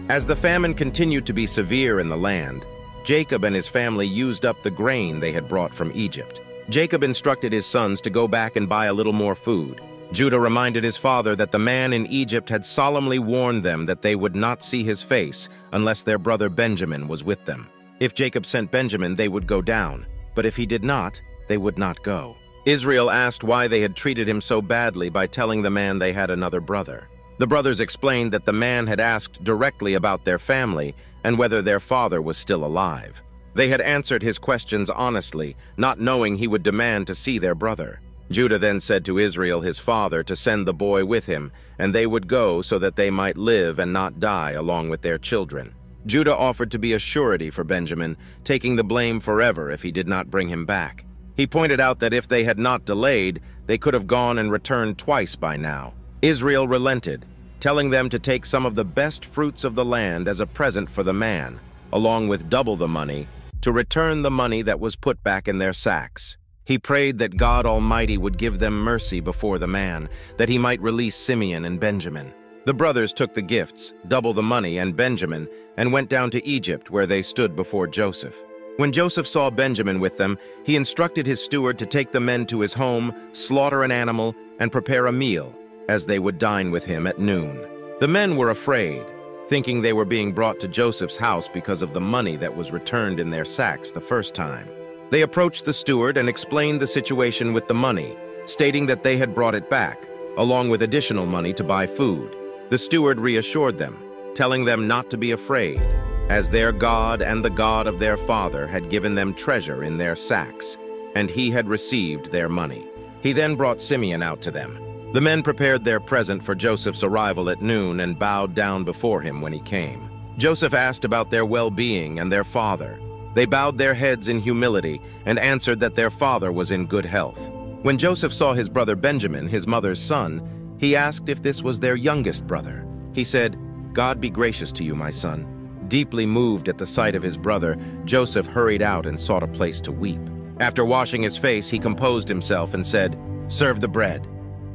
Speaker 1: As the famine continued to be severe in the land, Jacob and his family used up the grain they had brought from Egypt. Jacob instructed his sons to go back and buy a little more food. Judah reminded his father that the man in Egypt had solemnly warned them that they would not see his face unless their brother Benjamin was with them. If Jacob sent Benjamin, they would go down, but if he did not, they would not go. Israel asked why they had treated him so badly by telling the man they had another brother. The brothers explained that the man had asked directly about their family and whether their father was still alive. They had answered his questions honestly, not knowing he would demand to see their brother. Judah then said to Israel his father to send the boy with him, and they would go so that they might live and not die along with their children. Judah offered to be a surety for Benjamin, taking the blame forever if he did not bring him back. He pointed out that if they had not delayed, they could have gone and returned twice by now. Israel relented, telling them to take some of the best fruits of the land as a present for the man, along with double the money, to return the money that was put back in their sacks. He prayed that God Almighty would give them mercy before the man, that he might release Simeon and Benjamin. The brothers took the gifts, double the money, and Benjamin, and went down to Egypt, where they stood before Joseph. When Joseph saw Benjamin with them, he instructed his steward to take the men to his home, slaughter an animal, and prepare a meal, as they would dine with him at noon. The men were afraid, thinking they were being brought to Joseph's house because of the money that was returned in their sacks the first time. They approached the steward and explained the situation with the money, stating that they had brought it back, along with additional money to buy food. The steward reassured them, telling them not to be afraid, as their God and the God of their father had given them treasure in their sacks, and he had received their money. He then brought Simeon out to them. The men prepared their present for Joseph's arrival at noon and bowed down before him when he came. Joseph asked about their well-being and their father. They bowed their heads in humility and answered that their father was in good health. When Joseph saw his brother Benjamin, his mother's son, he asked if this was their youngest brother. He said, God be gracious to you, my son. Deeply moved at the sight of his brother, Joseph hurried out and sought a place to weep. After washing his face, he composed himself and said, Serve the bread.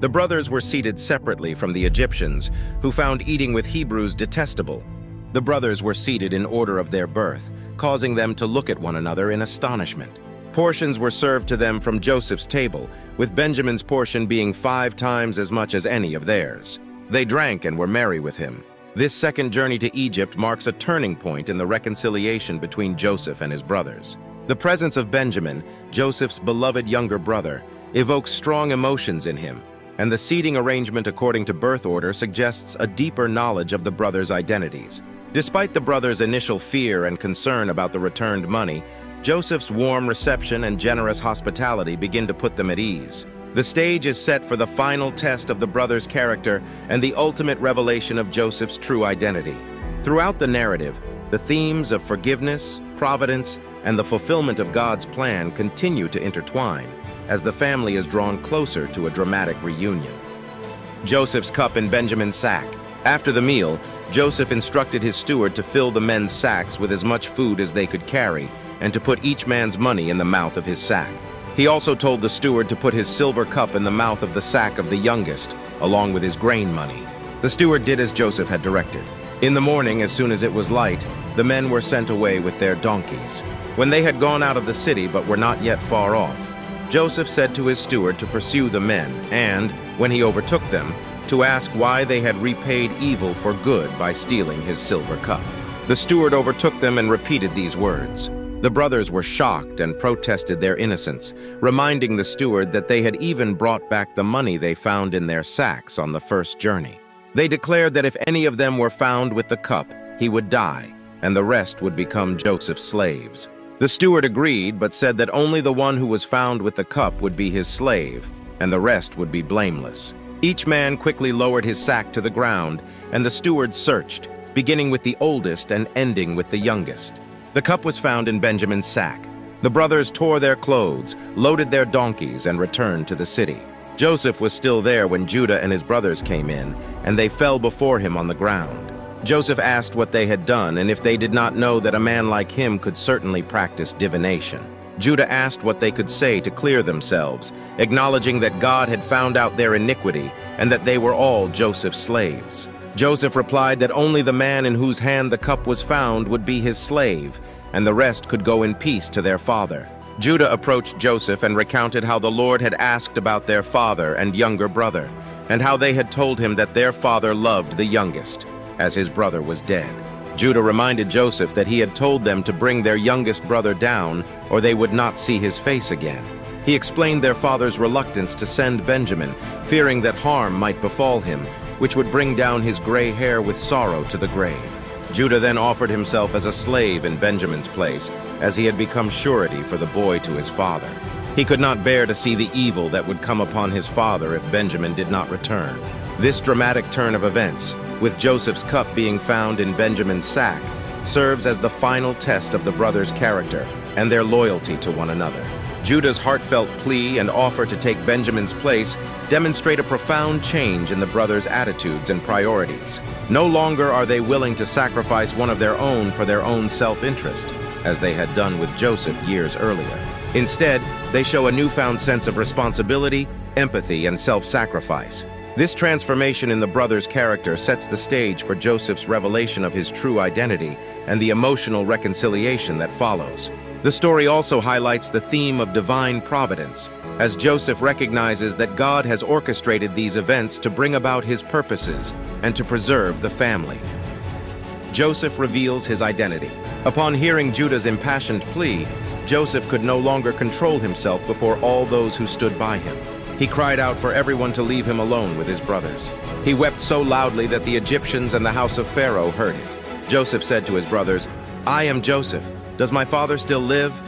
Speaker 1: The brothers were seated separately from the Egyptians, who found eating with Hebrews detestable. The brothers were seated in order of their birth, causing them to look at one another in astonishment. Portions were served to them from Joseph's table, with Benjamin's portion being five times as much as any of theirs. They drank and were merry with him. This second journey to Egypt marks a turning point in the reconciliation between Joseph and his brothers. The presence of Benjamin, Joseph's beloved younger brother, evokes strong emotions in him, and the seating arrangement according to birth order suggests a deeper knowledge of the brothers' identities. Despite the brothers' initial fear and concern about the returned money, Joseph's warm reception and generous hospitality begin to put them at ease. The stage is set for the final test of the brothers' character and the ultimate revelation of Joseph's true identity. Throughout the narrative, the themes of forgiveness, providence, and the fulfillment of God's plan continue to intertwine as the family is drawn closer to a dramatic reunion. Joseph's cup in Benjamin's sack. After the meal, Joseph instructed his steward to fill the men's sacks with as much food as they could carry and to put each man's money in the mouth of his sack. He also told the steward to put his silver cup in the mouth of the sack of the youngest, along with his grain money. The steward did as Joseph had directed. In the morning, as soon as it was light, the men were sent away with their donkeys. When they had gone out of the city but were not yet far off, Joseph said to his steward to pursue the men, and, when he overtook them, to ask why they had repaid evil for good by stealing his silver cup. The steward overtook them and repeated these words. The brothers were shocked and protested their innocence, reminding the steward that they had even brought back the money they found in their sacks on the first journey. They declared that if any of them were found with the cup, he would die, and the rest would become Joseph's slaves. The steward agreed, but said that only the one who was found with the cup would be his slave, and the rest would be blameless. Each man quickly lowered his sack to the ground, and the steward searched, beginning with the oldest and ending with the youngest. The cup was found in Benjamin's sack. The brothers tore their clothes, loaded their donkeys, and returned to the city. Joseph was still there when Judah and his brothers came in, and they fell before him on the ground. Joseph asked what they had done and if they did not know that a man like him could certainly practice divination. Judah asked what they could say to clear themselves, acknowledging that God had found out their iniquity and that they were all Joseph's slaves. Joseph replied that only the man in whose hand the cup was found would be his slave, and the rest could go in peace to their father. Judah approached Joseph and recounted how the Lord had asked about their father and younger brother, and how they had told him that their father loved the youngest, as his brother was dead. Judah reminded Joseph that he had told them to bring their youngest brother down, or they would not see his face again. He explained their father's reluctance to send Benjamin, fearing that harm might befall him, which would bring down his gray hair with sorrow to the grave. Judah then offered himself as a slave in Benjamin's place, as he had become surety for the boy to his father. He could not bear to see the evil that would come upon his father if Benjamin did not return. This dramatic turn of events, with Joseph's cup being found in Benjamin's sack, serves as the final test of the brothers' character and their loyalty to one another. Judah's heartfelt plea and offer to take Benjamin's place demonstrate a profound change in the brothers' attitudes and priorities. No longer are they willing to sacrifice one of their own for their own self-interest, as they had done with Joseph years earlier. Instead, they show a newfound sense of responsibility, empathy, and self-sacrifice. This transformation in the brothers' character sets the stage for Joseph's revelation of his true identity and the emotional reconciliation that follows. The story also highlights the theme of divine providence, as Joseph recognizes that God has orchestrated these events to bring about his purposes and to preserve the family. Joseph reveals his identity. Upon hearing Judah's impassioned plea, Joseph could no longer control himself before all those who stood by him. He cried out for everyone to leave him alone with his brothers. He wept so loudly that the Egyptians and the house of Pharaoh heard it. Joseph said to his brothers, I am Joseph. Does my father still live?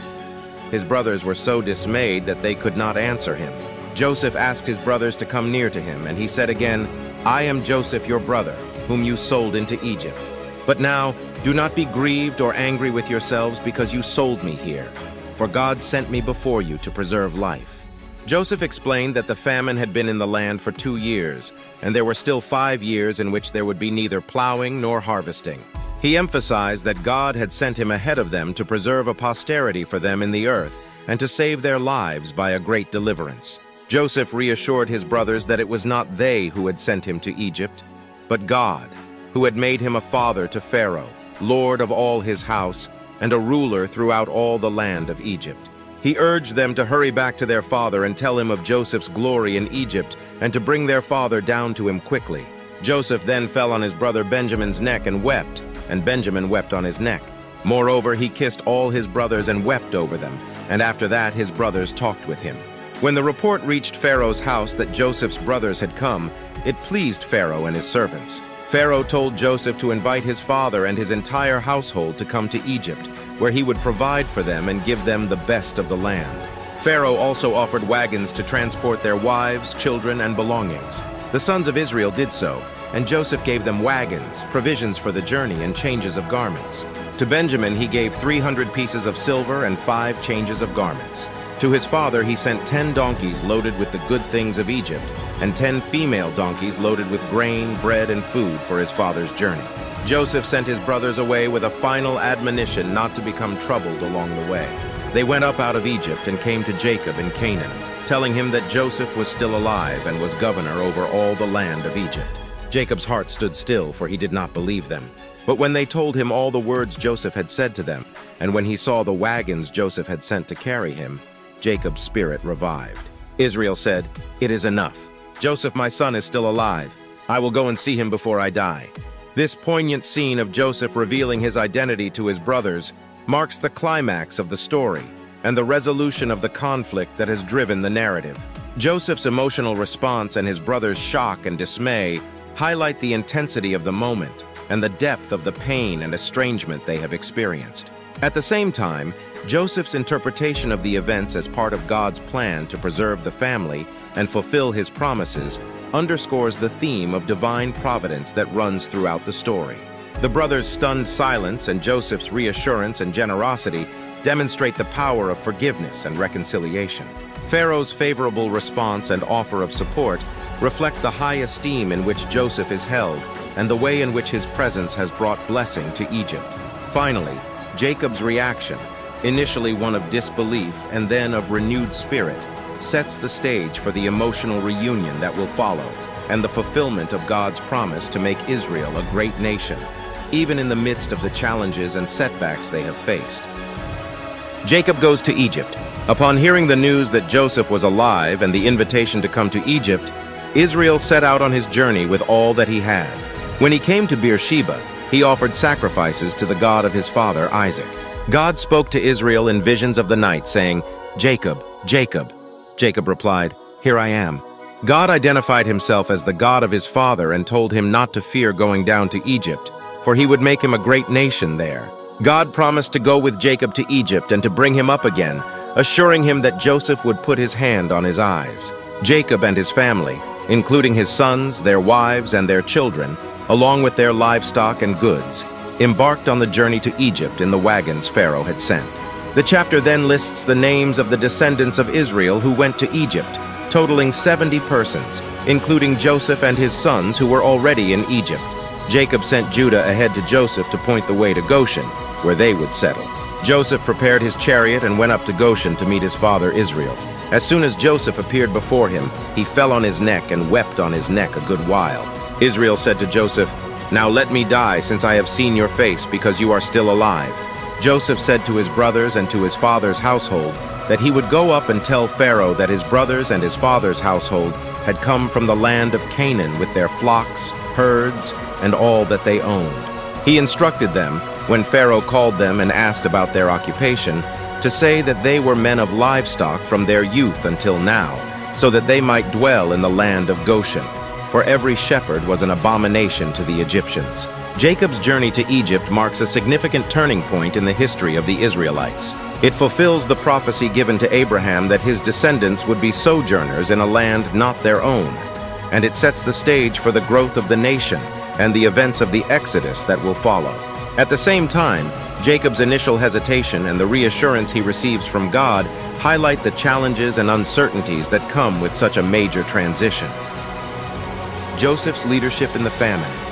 Speaker 1: His brothers were so dismayed that they could not answer him. Joseph asked his brothers to come near to him, and he said again, I am Joseph your brother, whom you sold into Egypt. But now, do not be grieved or angry with yourselves because you sold me here, for God sent me before you to preserve life. Joseph explained that the famine had been in the land for two years, and there were still five years in which there would be neither plowing nor harvesting. He emphasized that God had sent him ahead of them to preserve a posterity for them in the earth and to save their lives by a great deliverance. Joseph reassured his brothers that it was not they who had sent him to Egypt, but God, who had made him a father to Pharaoh, lord of all his house, and a ruler throughout all the land of Egypt. He urged them to hurry back to their father and tell him of Joseph's glory in Egypt and to bring their father down to him quickly. Joseph then fell on his brother Benjamin's neck and wept, and Benjamin wept on his neck. Moreover, he kissed all his brothers and wept over them, and after that his brothers talked with him. When the report reached Pharaoh's house that Joseph's brothers had come, it pleased Pharaoh and his servants. Pharaoh told Joseph to invite his father and his entire household to come to Egypt, where he would provide for them and give them the best of the land. Pharaoh also offered wagons to transport their wives, children, and belongings. The sons of Israel did so, and Joseph gave them wagons, provisions for the journey, and changes of garments. To Benjamin he gave 300 pieces of silver and five changes of garments. To his father he sent ten donkeys loaded with the good things of Egypt, and ten female donkeys loaded with grain, bread, and food for his father's journey. Joseph sent his brothers away with a final admonition not to become troubled along the way. They went up out of Egypt and came to Jacob in Canaan, telling him that Joseph was still alive and was governor over all the land of Egypt. Jacob's heart stood still, for he did not believe them. But when they told him all the words Joseph had said to them, and when he saw the wagons Joseph had sent to carry him, Jacob's spirit revived. Israel said, It is enough. Joseph, my son, is still alive. I will go and see him before I die. This poignant scene of Joseph revealing his identity to his brothers marks the climax of the story and the resolution of the conflict that has driven the narrative. Joseph's emotional response and his brothers' shock and dismay highlight the intensity of the moment and the depth of the pain and estrangement they have experienced. At the same time, Joseph's interpretation of the events as part of God's plan to preserve the family and fulfill his promises underscores the theme of divine providence that runs throughout the story. The brothers' stunned silence and Joseph's reassurance and generosity demonstrate the power of forgiveness and reconciliation. Pharaoh's favorable response and offer of support reflect the high esteem in which Joseph is held and the way in which his presence has brought blessing to Egypt. Finally, Jacob's reaction, initially one of disbelief and then of renewed spirit, sets the stage for the emotional reunion that will follow and the fulfillment of God's promise to make Israel a great nation, even in the midst of the challenges and setbacks they have faced. Jacob goes to Egypt. Upon hearing the news that Joseph was alive and the invitation to come to Egypt, Israel set out on his journey with all that he had. When he came to Beersheba, he offered sacrifices to the God of his father, Isaac. God spoke to Israel in visions of the night, saying, Jacob, Jacob. Jacob replied, Here I am. God identified himself as the God of his father and told him not to fear going down to Egypt, for he would make him a great nation there. God promised to go with Jacob to Egypt and to bring him up again, assuring him that Joseph would put his hand on his eyes. Jacob and his family, including his sons, their wives, and their children, along with their livestock and goods, embarked on the journey to Egypt in the wagons Pharaoh had sent. The chapter then lists the names of the descendants of Israel who went to Egypt, totaling 70 persons, including Joseph and his sons who were already in Egypt. Jacob sent Judah ahead to Joseph to point the way to Goshen, where they would settle. Joseph prepared his chariot and went up to Goshen to meet his father Israel. As soon as Joseph appeared before him, he fell on his neck and wept on his neck a good while. Israel said to Joseph, Now let me die, since I have seen your face, because you are still alive. Joseph said to his brothers and to his father's household that he would go up and tell Pharaoh that his brothers and his father's household had come from the land of Canaan with their flocks, herds, and all that they owned. He instructed them, when Pharaoh called them and asked about their occupation, to say that they were men of livestock from their youth until now, so that they might dwell in the land of Goshen. For every shepherd was an abomination to the Egyptians. Jacob's journey to Egypt marks a significant turning point in the history of the Israelites. It fulfills the prophecy given to Abraham that his descendants would be sojourners in a land not their own, and it sets the stage for the growth of the nation and the events of the Exodus that will follow. At the same time, Jacob's initial hesitation and the reassurance he receives from God highlight the challenges and uncertainties that come with such a major transition. Joseph's leadership in the famine.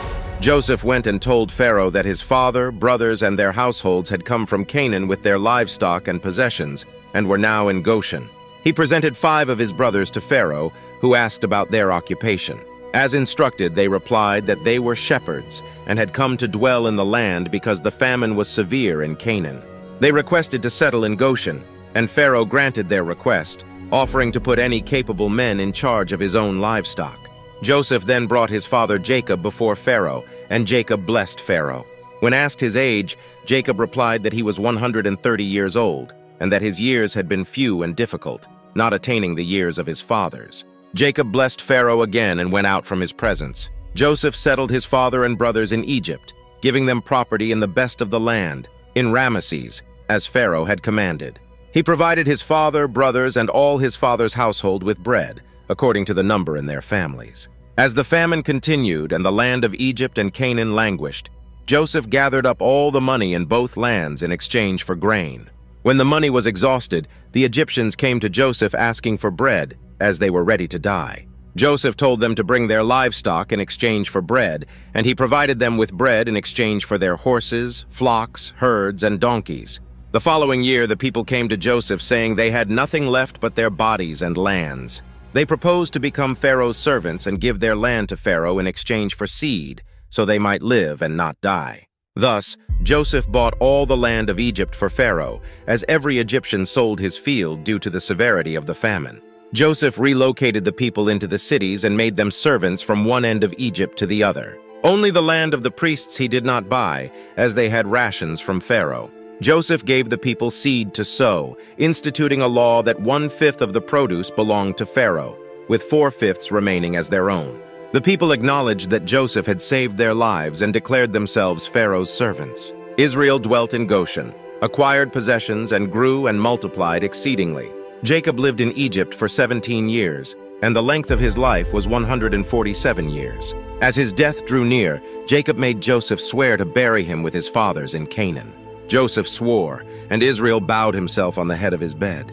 Speaker 1: Joseph went and told Pharaoh that his father, brothers, and their households had come from Canaan with their livestock and possessions, and were now in Goshen. He presented five of his brothers to Pharaoh, who asked about their occupation. As instructed, they replied that they were shepherds and had come to dwell in the land because the famine was severe in Canaan. They requested to settle in Goshen, and Pharaoh granted their request, offering to put any capable men in charge of his own livestock. Joseph then brought his father Jacob before Pharaoh, and Jacob blessed Pharaoh. When asked his age, Jacob replied that he was 130 years old, and that his years had been few and difficult, not attaining the years of his fathers. Jacob blessed Pharaoh again and went out from his presence. Joseph settled his father and brothers in Egypt, giving them property in the best of the land, in Ramesses, as Pharaoh had commanded. He provided his father, brothers, and all his father's household with bread, according to the number in their families. As the famine continued and the land of Egypt and Canaan languished, Joseph gathered up all the money in both lands in exchange for grain. When the money was exhausted, the Egyptians came to Joseph asking for bread, as they were ready to die. Joseph told them to bring their livestock in exchange for bread, and he provided them with bread in exchange for their horses, flocks, herds, and donkeys. The following year, the people came to Joseph saying they had nothing left but their bodies and lands. They proposed to become Pharaoh's servants and give their land to Pharaoh in exchange for seed, so they might live and not die. Thus, Joseph bought all the land of Egypt for Pharaoh, as every Egyptian sold his field due to the severity of the famine. Joseph relocated the people into the cities and made them servants from one end of Egypt to the other. Only the land of the priests he did not buy, as they had rations from Pharaoh. Joseph gave the people seed to sow, instituting a law that one-fifth of the produce belonged to Pharaoh, with four-fifths remaining as their own. The people acknowledged that Joseph had saved their lives and declared themselves Pharaoh's servants. Israel dwelt in Goshen, acquired possessions, and grew and multiplied exceedingly. Jacob lived in Egypt for 17 years, and the length of his life was 147 years. As his death drew near, Jacob made Joseph swear to bury him with his fathers in Canaan. Joseph swore, and Israel bowed himself on the head of his bed.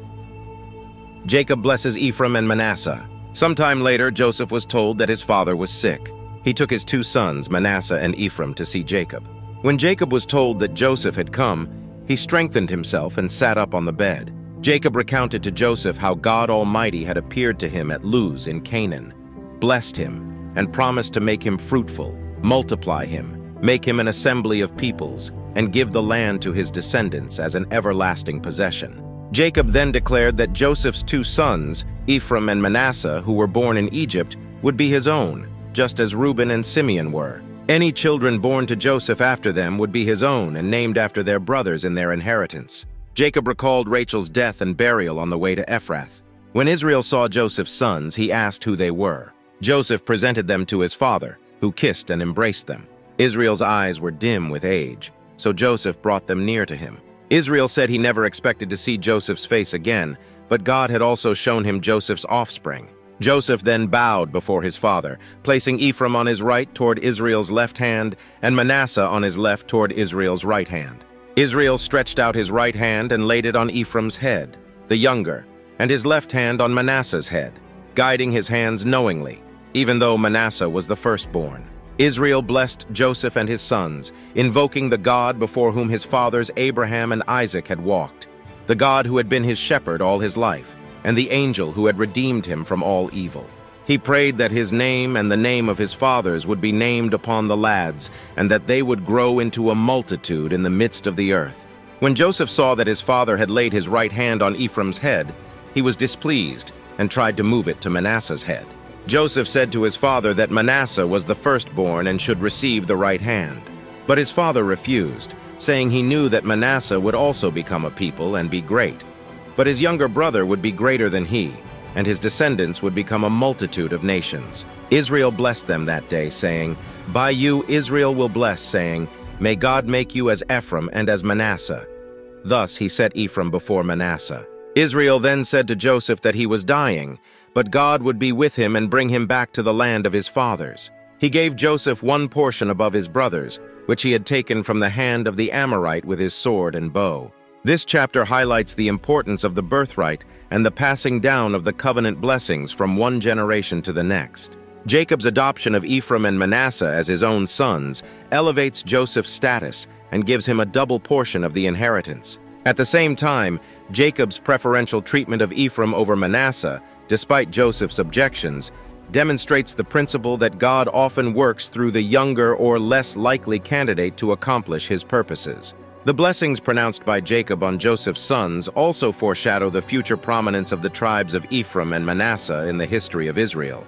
Speaker 1: Jacob blesses Ephraim and Manasseh. Sometime later, Joseph was told that his father was sick. He took his two sons, Manasseh and Ephraim, to see Jacob. When Jacob was told that Joseph had come, he strengthened himself and sat up on the bed. Jacob recounted to Joseph how God Almighty had appeared to him at Luz in Canaan, blessed him, and promised to make him fruitful, multiply him, make him an assembly of peoples, and give the land to his descendants as an everlasting possession. Jacob then declared that Joseph's two sons, Ephraim and Manasseh, who were born in Egypt, would be his own, just as Reuben and Simeon were. Any children born to Joseph after them would be his own and named after their brothers in their inheritance. Jacob recalled Rachel's death and burial on the way to Ephrath. When Israel saw Joseph's sons, he asked who they were. Joseph presented them to his father, who kissed and embraced them. Israel's eyes were dim with age, so Joseph brought them near to him. Israel said he never expected to see Joseph's face again, but God had also shown him Joseph's offspring. Joseph then bowed before his father, placing Ephraim on his right toward Israel's left hand and Manasseh on his left toward Israel's right hand. Israel stretched out his right hand and laid it on Ephraim's head, the younger, and his left hand on Manasseh's head, guiding his hands knowingly, even though Manasseh was the firstborn. Israel blessed Joseph and his sons, invoking the God before whom his fathers Abraham and Isaac had walked, the God who had been his shepherd all his life, and the angel who had redeemed him from all evil. He prayed that his name and the name of his fathers would be named upon the lads, and that they would grow into a multitude in the midst of the earth. When Joseph saw that his father had laid his right hand on Ephraim's head, he was displeased and tried to move it to Manasseh's head. Joseph said to his father that Manasseh was the firstborn and should receive the right hand. But his father refused, saying he knew that Manasseh would also become a people and be great. But his younger brother would be greater than he, and his descendants would become a multitude of nations. Israel blessed them that day, saying, By you Israel will bless, saying, May God make you as Ephraim and as Manasseh. Thus he set Ephraim before Manasseh. Israel then said to Joseph that he was dying, but God would be with him and bring him back to the land of his fathers. He gave Joseph one portion above his brothers, which he had taken from the hand of the Amorite with his sword and bow. This chapter highlights the importance of the birthright and the passing down of the covenant blessings from one generation to the next. Jacob's adoption of Ephraim and Manasseh as his own sons elevates Joseph's status and gives him a double portion of the inheritance. At the same time, Jacob's preferential treatment of Ephraim over Manasseh despite Joseph's objections, demonstrates the principle that God often works through the younger or less likely candidate to accomplish his purposes. The blessings pronounced by Jacob on Joseph's sons also foreshadow the future prominence of the tribes of Ephraim and Manasseh in the history of Israel.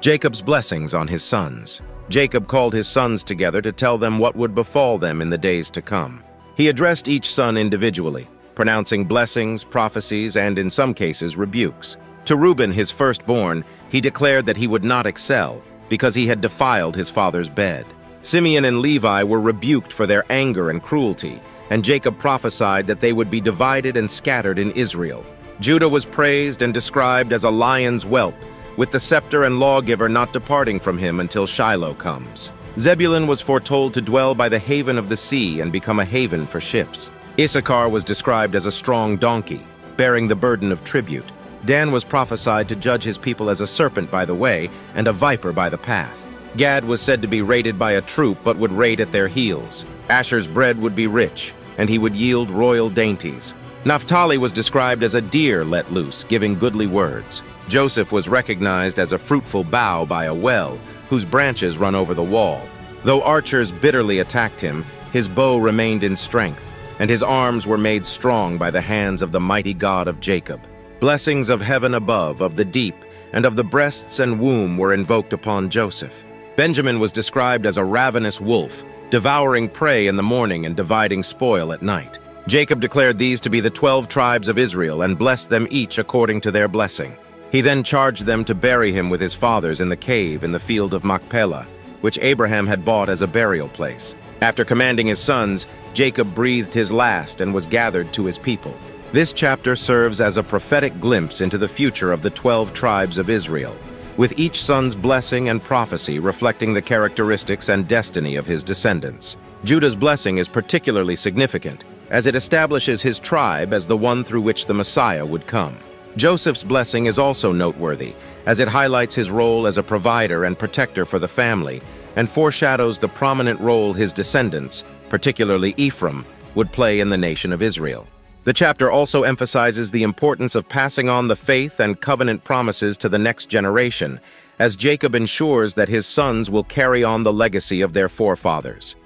Speaker 1: Jacob's blessings on his sons. Jacob called his sons together to tell them what would befall them in the days to come. He addressed each son individually, pronouncing blessings, prophecies, and in some cases, rebukes. To Reuben, his firstborn, he declared that he would not excel because he had defiled his father's bed. Simeon and Levi were rebuked for their anger and cruelty, and Jacob prophesied that they would be divided and scattered in Israel. Judah was praised and described as a lion's whelp, with the scepter and lawgiver not departing from him until Shiloh comes. Zebulun was foretold to dwell by the haven of the sea and become a haven for ships. Issachar was described as a strong donkey, bearing the burden of tribute. Dan was prophesied to judge his people as a serpent by the way and a viper by the path. Gad was said to be raided by a troop but would raid at their heels. Asher's bread would be rich, and he would yield royal dainties. Naphtali was described as a deer let loose, giving goodly words. Joseph was recognized as a fruitful bough by a well, whose branches run over the wall. Though archers bitterly attacked him, his bow remained in strength and his arms were made strong by the hands of the mighty God of Jacob. Blessings of heaven above, of the deep, and of the breasts and womb were invoked upon Joseph. Benjamin was described as a ravenous wolf, devouring prey in the morning and dividing spoil at night. Jacob declared these to be the twelve tribes of Israel and blessed them each according to their blessing. He then charged them to bury him with his fathers in the cave in the field of Machpelah, which Abraham had bought as a burial place. After commanding his sons, Jacob breathed his last and was gathered to his people. This chapter serves as a prophetic glimpse into the future of the twelve tribes of Israel, with each son's blessing and prophecy reflecting the characteristics and destiny of his descendants. Judah's blessing is particularly significant, as it establishes his tribe as the one through which the Messiah would come. Joseph's blessing is also noteworthy, as it highlights his role as a provider and protector for the family, and foreshadows the prominent role his descendants, particularly Ephraim, would play in the nation of Israel. The chapter also emphasizes the importance of passing on the faith and covenant promises to the next generation, as Jacob ensures that his sons will carry on the legacy of their forefathers.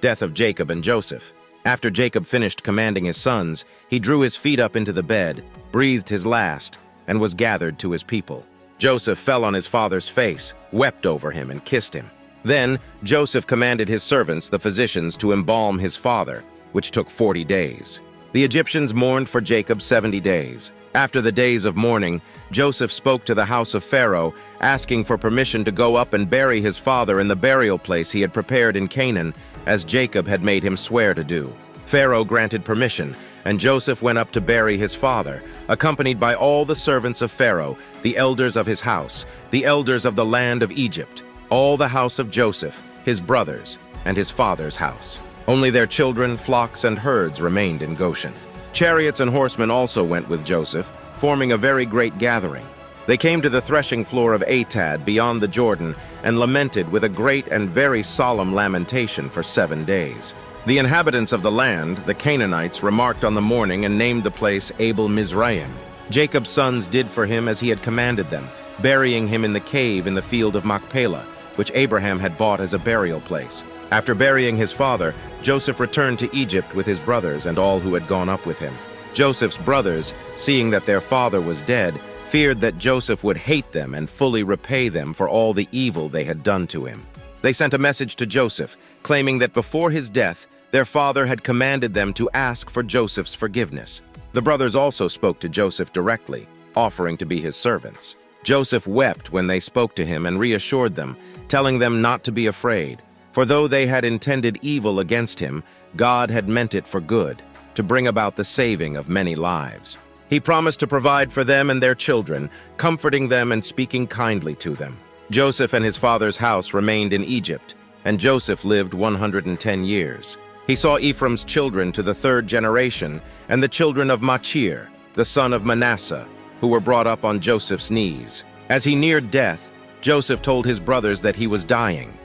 Speaker 1: Death of Jacob and Joseph after Jacob finished commanding his sons, he drew his feet up into the bed, breathed his last, and was gathered to his people. Joseph fell on his father's face, wept over him, and kissed him. Then Joseph commanded his servants, the physicians, to embalm his father, which took forty days. The Egyptians mourned for Jacob seventy days. After the days of mourning, Joseph spoke to the house of Pharaoh, asking for permission to go up and bury his father in the burial place he had prepared in Canaan, as Jacob had made him swear to do. Pharaoh granted permission, and Joseph went up to bury his father, accompanied by all the servants of Pharaoh, the elders of his house, the elders of the land of Egypt, all the house of Joseph, his brothers, and his father's house. Only their children, flocks, and herds remained in Goshen. Chariots and horsemen also went with Joseph, forming a very great gathering. They came to the threshing floor of Atad beyond the Jordan and lamented with a great and very solemn lamentation for seven days. The inhabitants of the land, the Canaanites, remarked on the mourning and named the place Abel Mizraim. Jacob's sons did for him as he had commanded them, burying him in the cave in the field of Machpelah, which Abraham had bought as a burial place. After burying his father, Joseph returned to Egypt with his brothers and all who had gone up with him. Joseph's brothers, seeing that their father was dead, feared that Joseph would hate them and fully repay them for all the evil they had done to him. They sent a message to Joseph, claiming that before his death, their father had commanded them to ask for Joseph's forgiveness. The brothers also spoke to Joseph directly, offering to be his servants. Joseph wept when they spoke to him and reassured them, telling them not to be afraid, for though they had intended evil against him, God had meant it for good, to bring about the saving of many lives. He promised to provide for them and their children, comforting them and speaking kindly to them. Joseph and his father's house remained in Egypt, and Joseph lived 110 years. He saw Ephraim's children to the third generation, and the children of Machir, the son of Manasseh, who were brought up on Joseph's knees. As he neared death, Joseph told his brothers that he was dying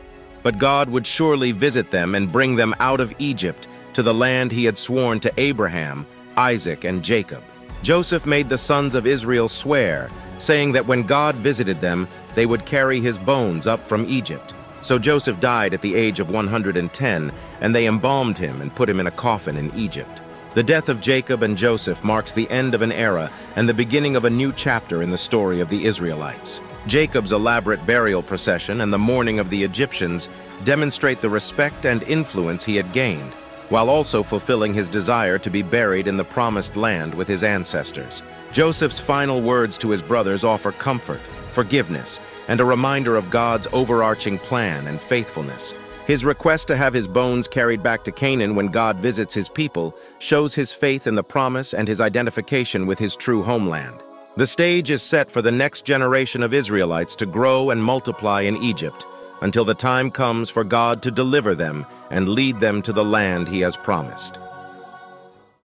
Speaker 1: but God would surely visit them and bring them out of Egypt to the land he had sworn to Abraham, Isaac, and Jacob. Joseph made the sons of Israel swear, saying that when God visited them, they would carry his bones up from Egypt. So Joseph died at the age of 110, and they embalmed him and put him in a coffin in Egypt. The death of Jacob and Joseph marks the end of an era and the beginning of a new chapter in the story of the Israelites. Jacob's elaborate burial procession and the mourning of the Egyptians demonstrate the respect and influence he had gained, while also fulfilling his desire to be buried in the promised land with his ancestors. Joseph's final words to his brothers offer comfort, forgiveness, and a reminder of God's overarching plan and faithfulness. His request to have his bones carried back to Canaan when God visits his people shows his faith in the promise and his identification with his true homeland. The stage is set for the next generation of Israelites to grow and multiply in Egypt until the time comes for God to deliver them and lead them to the land he has promised.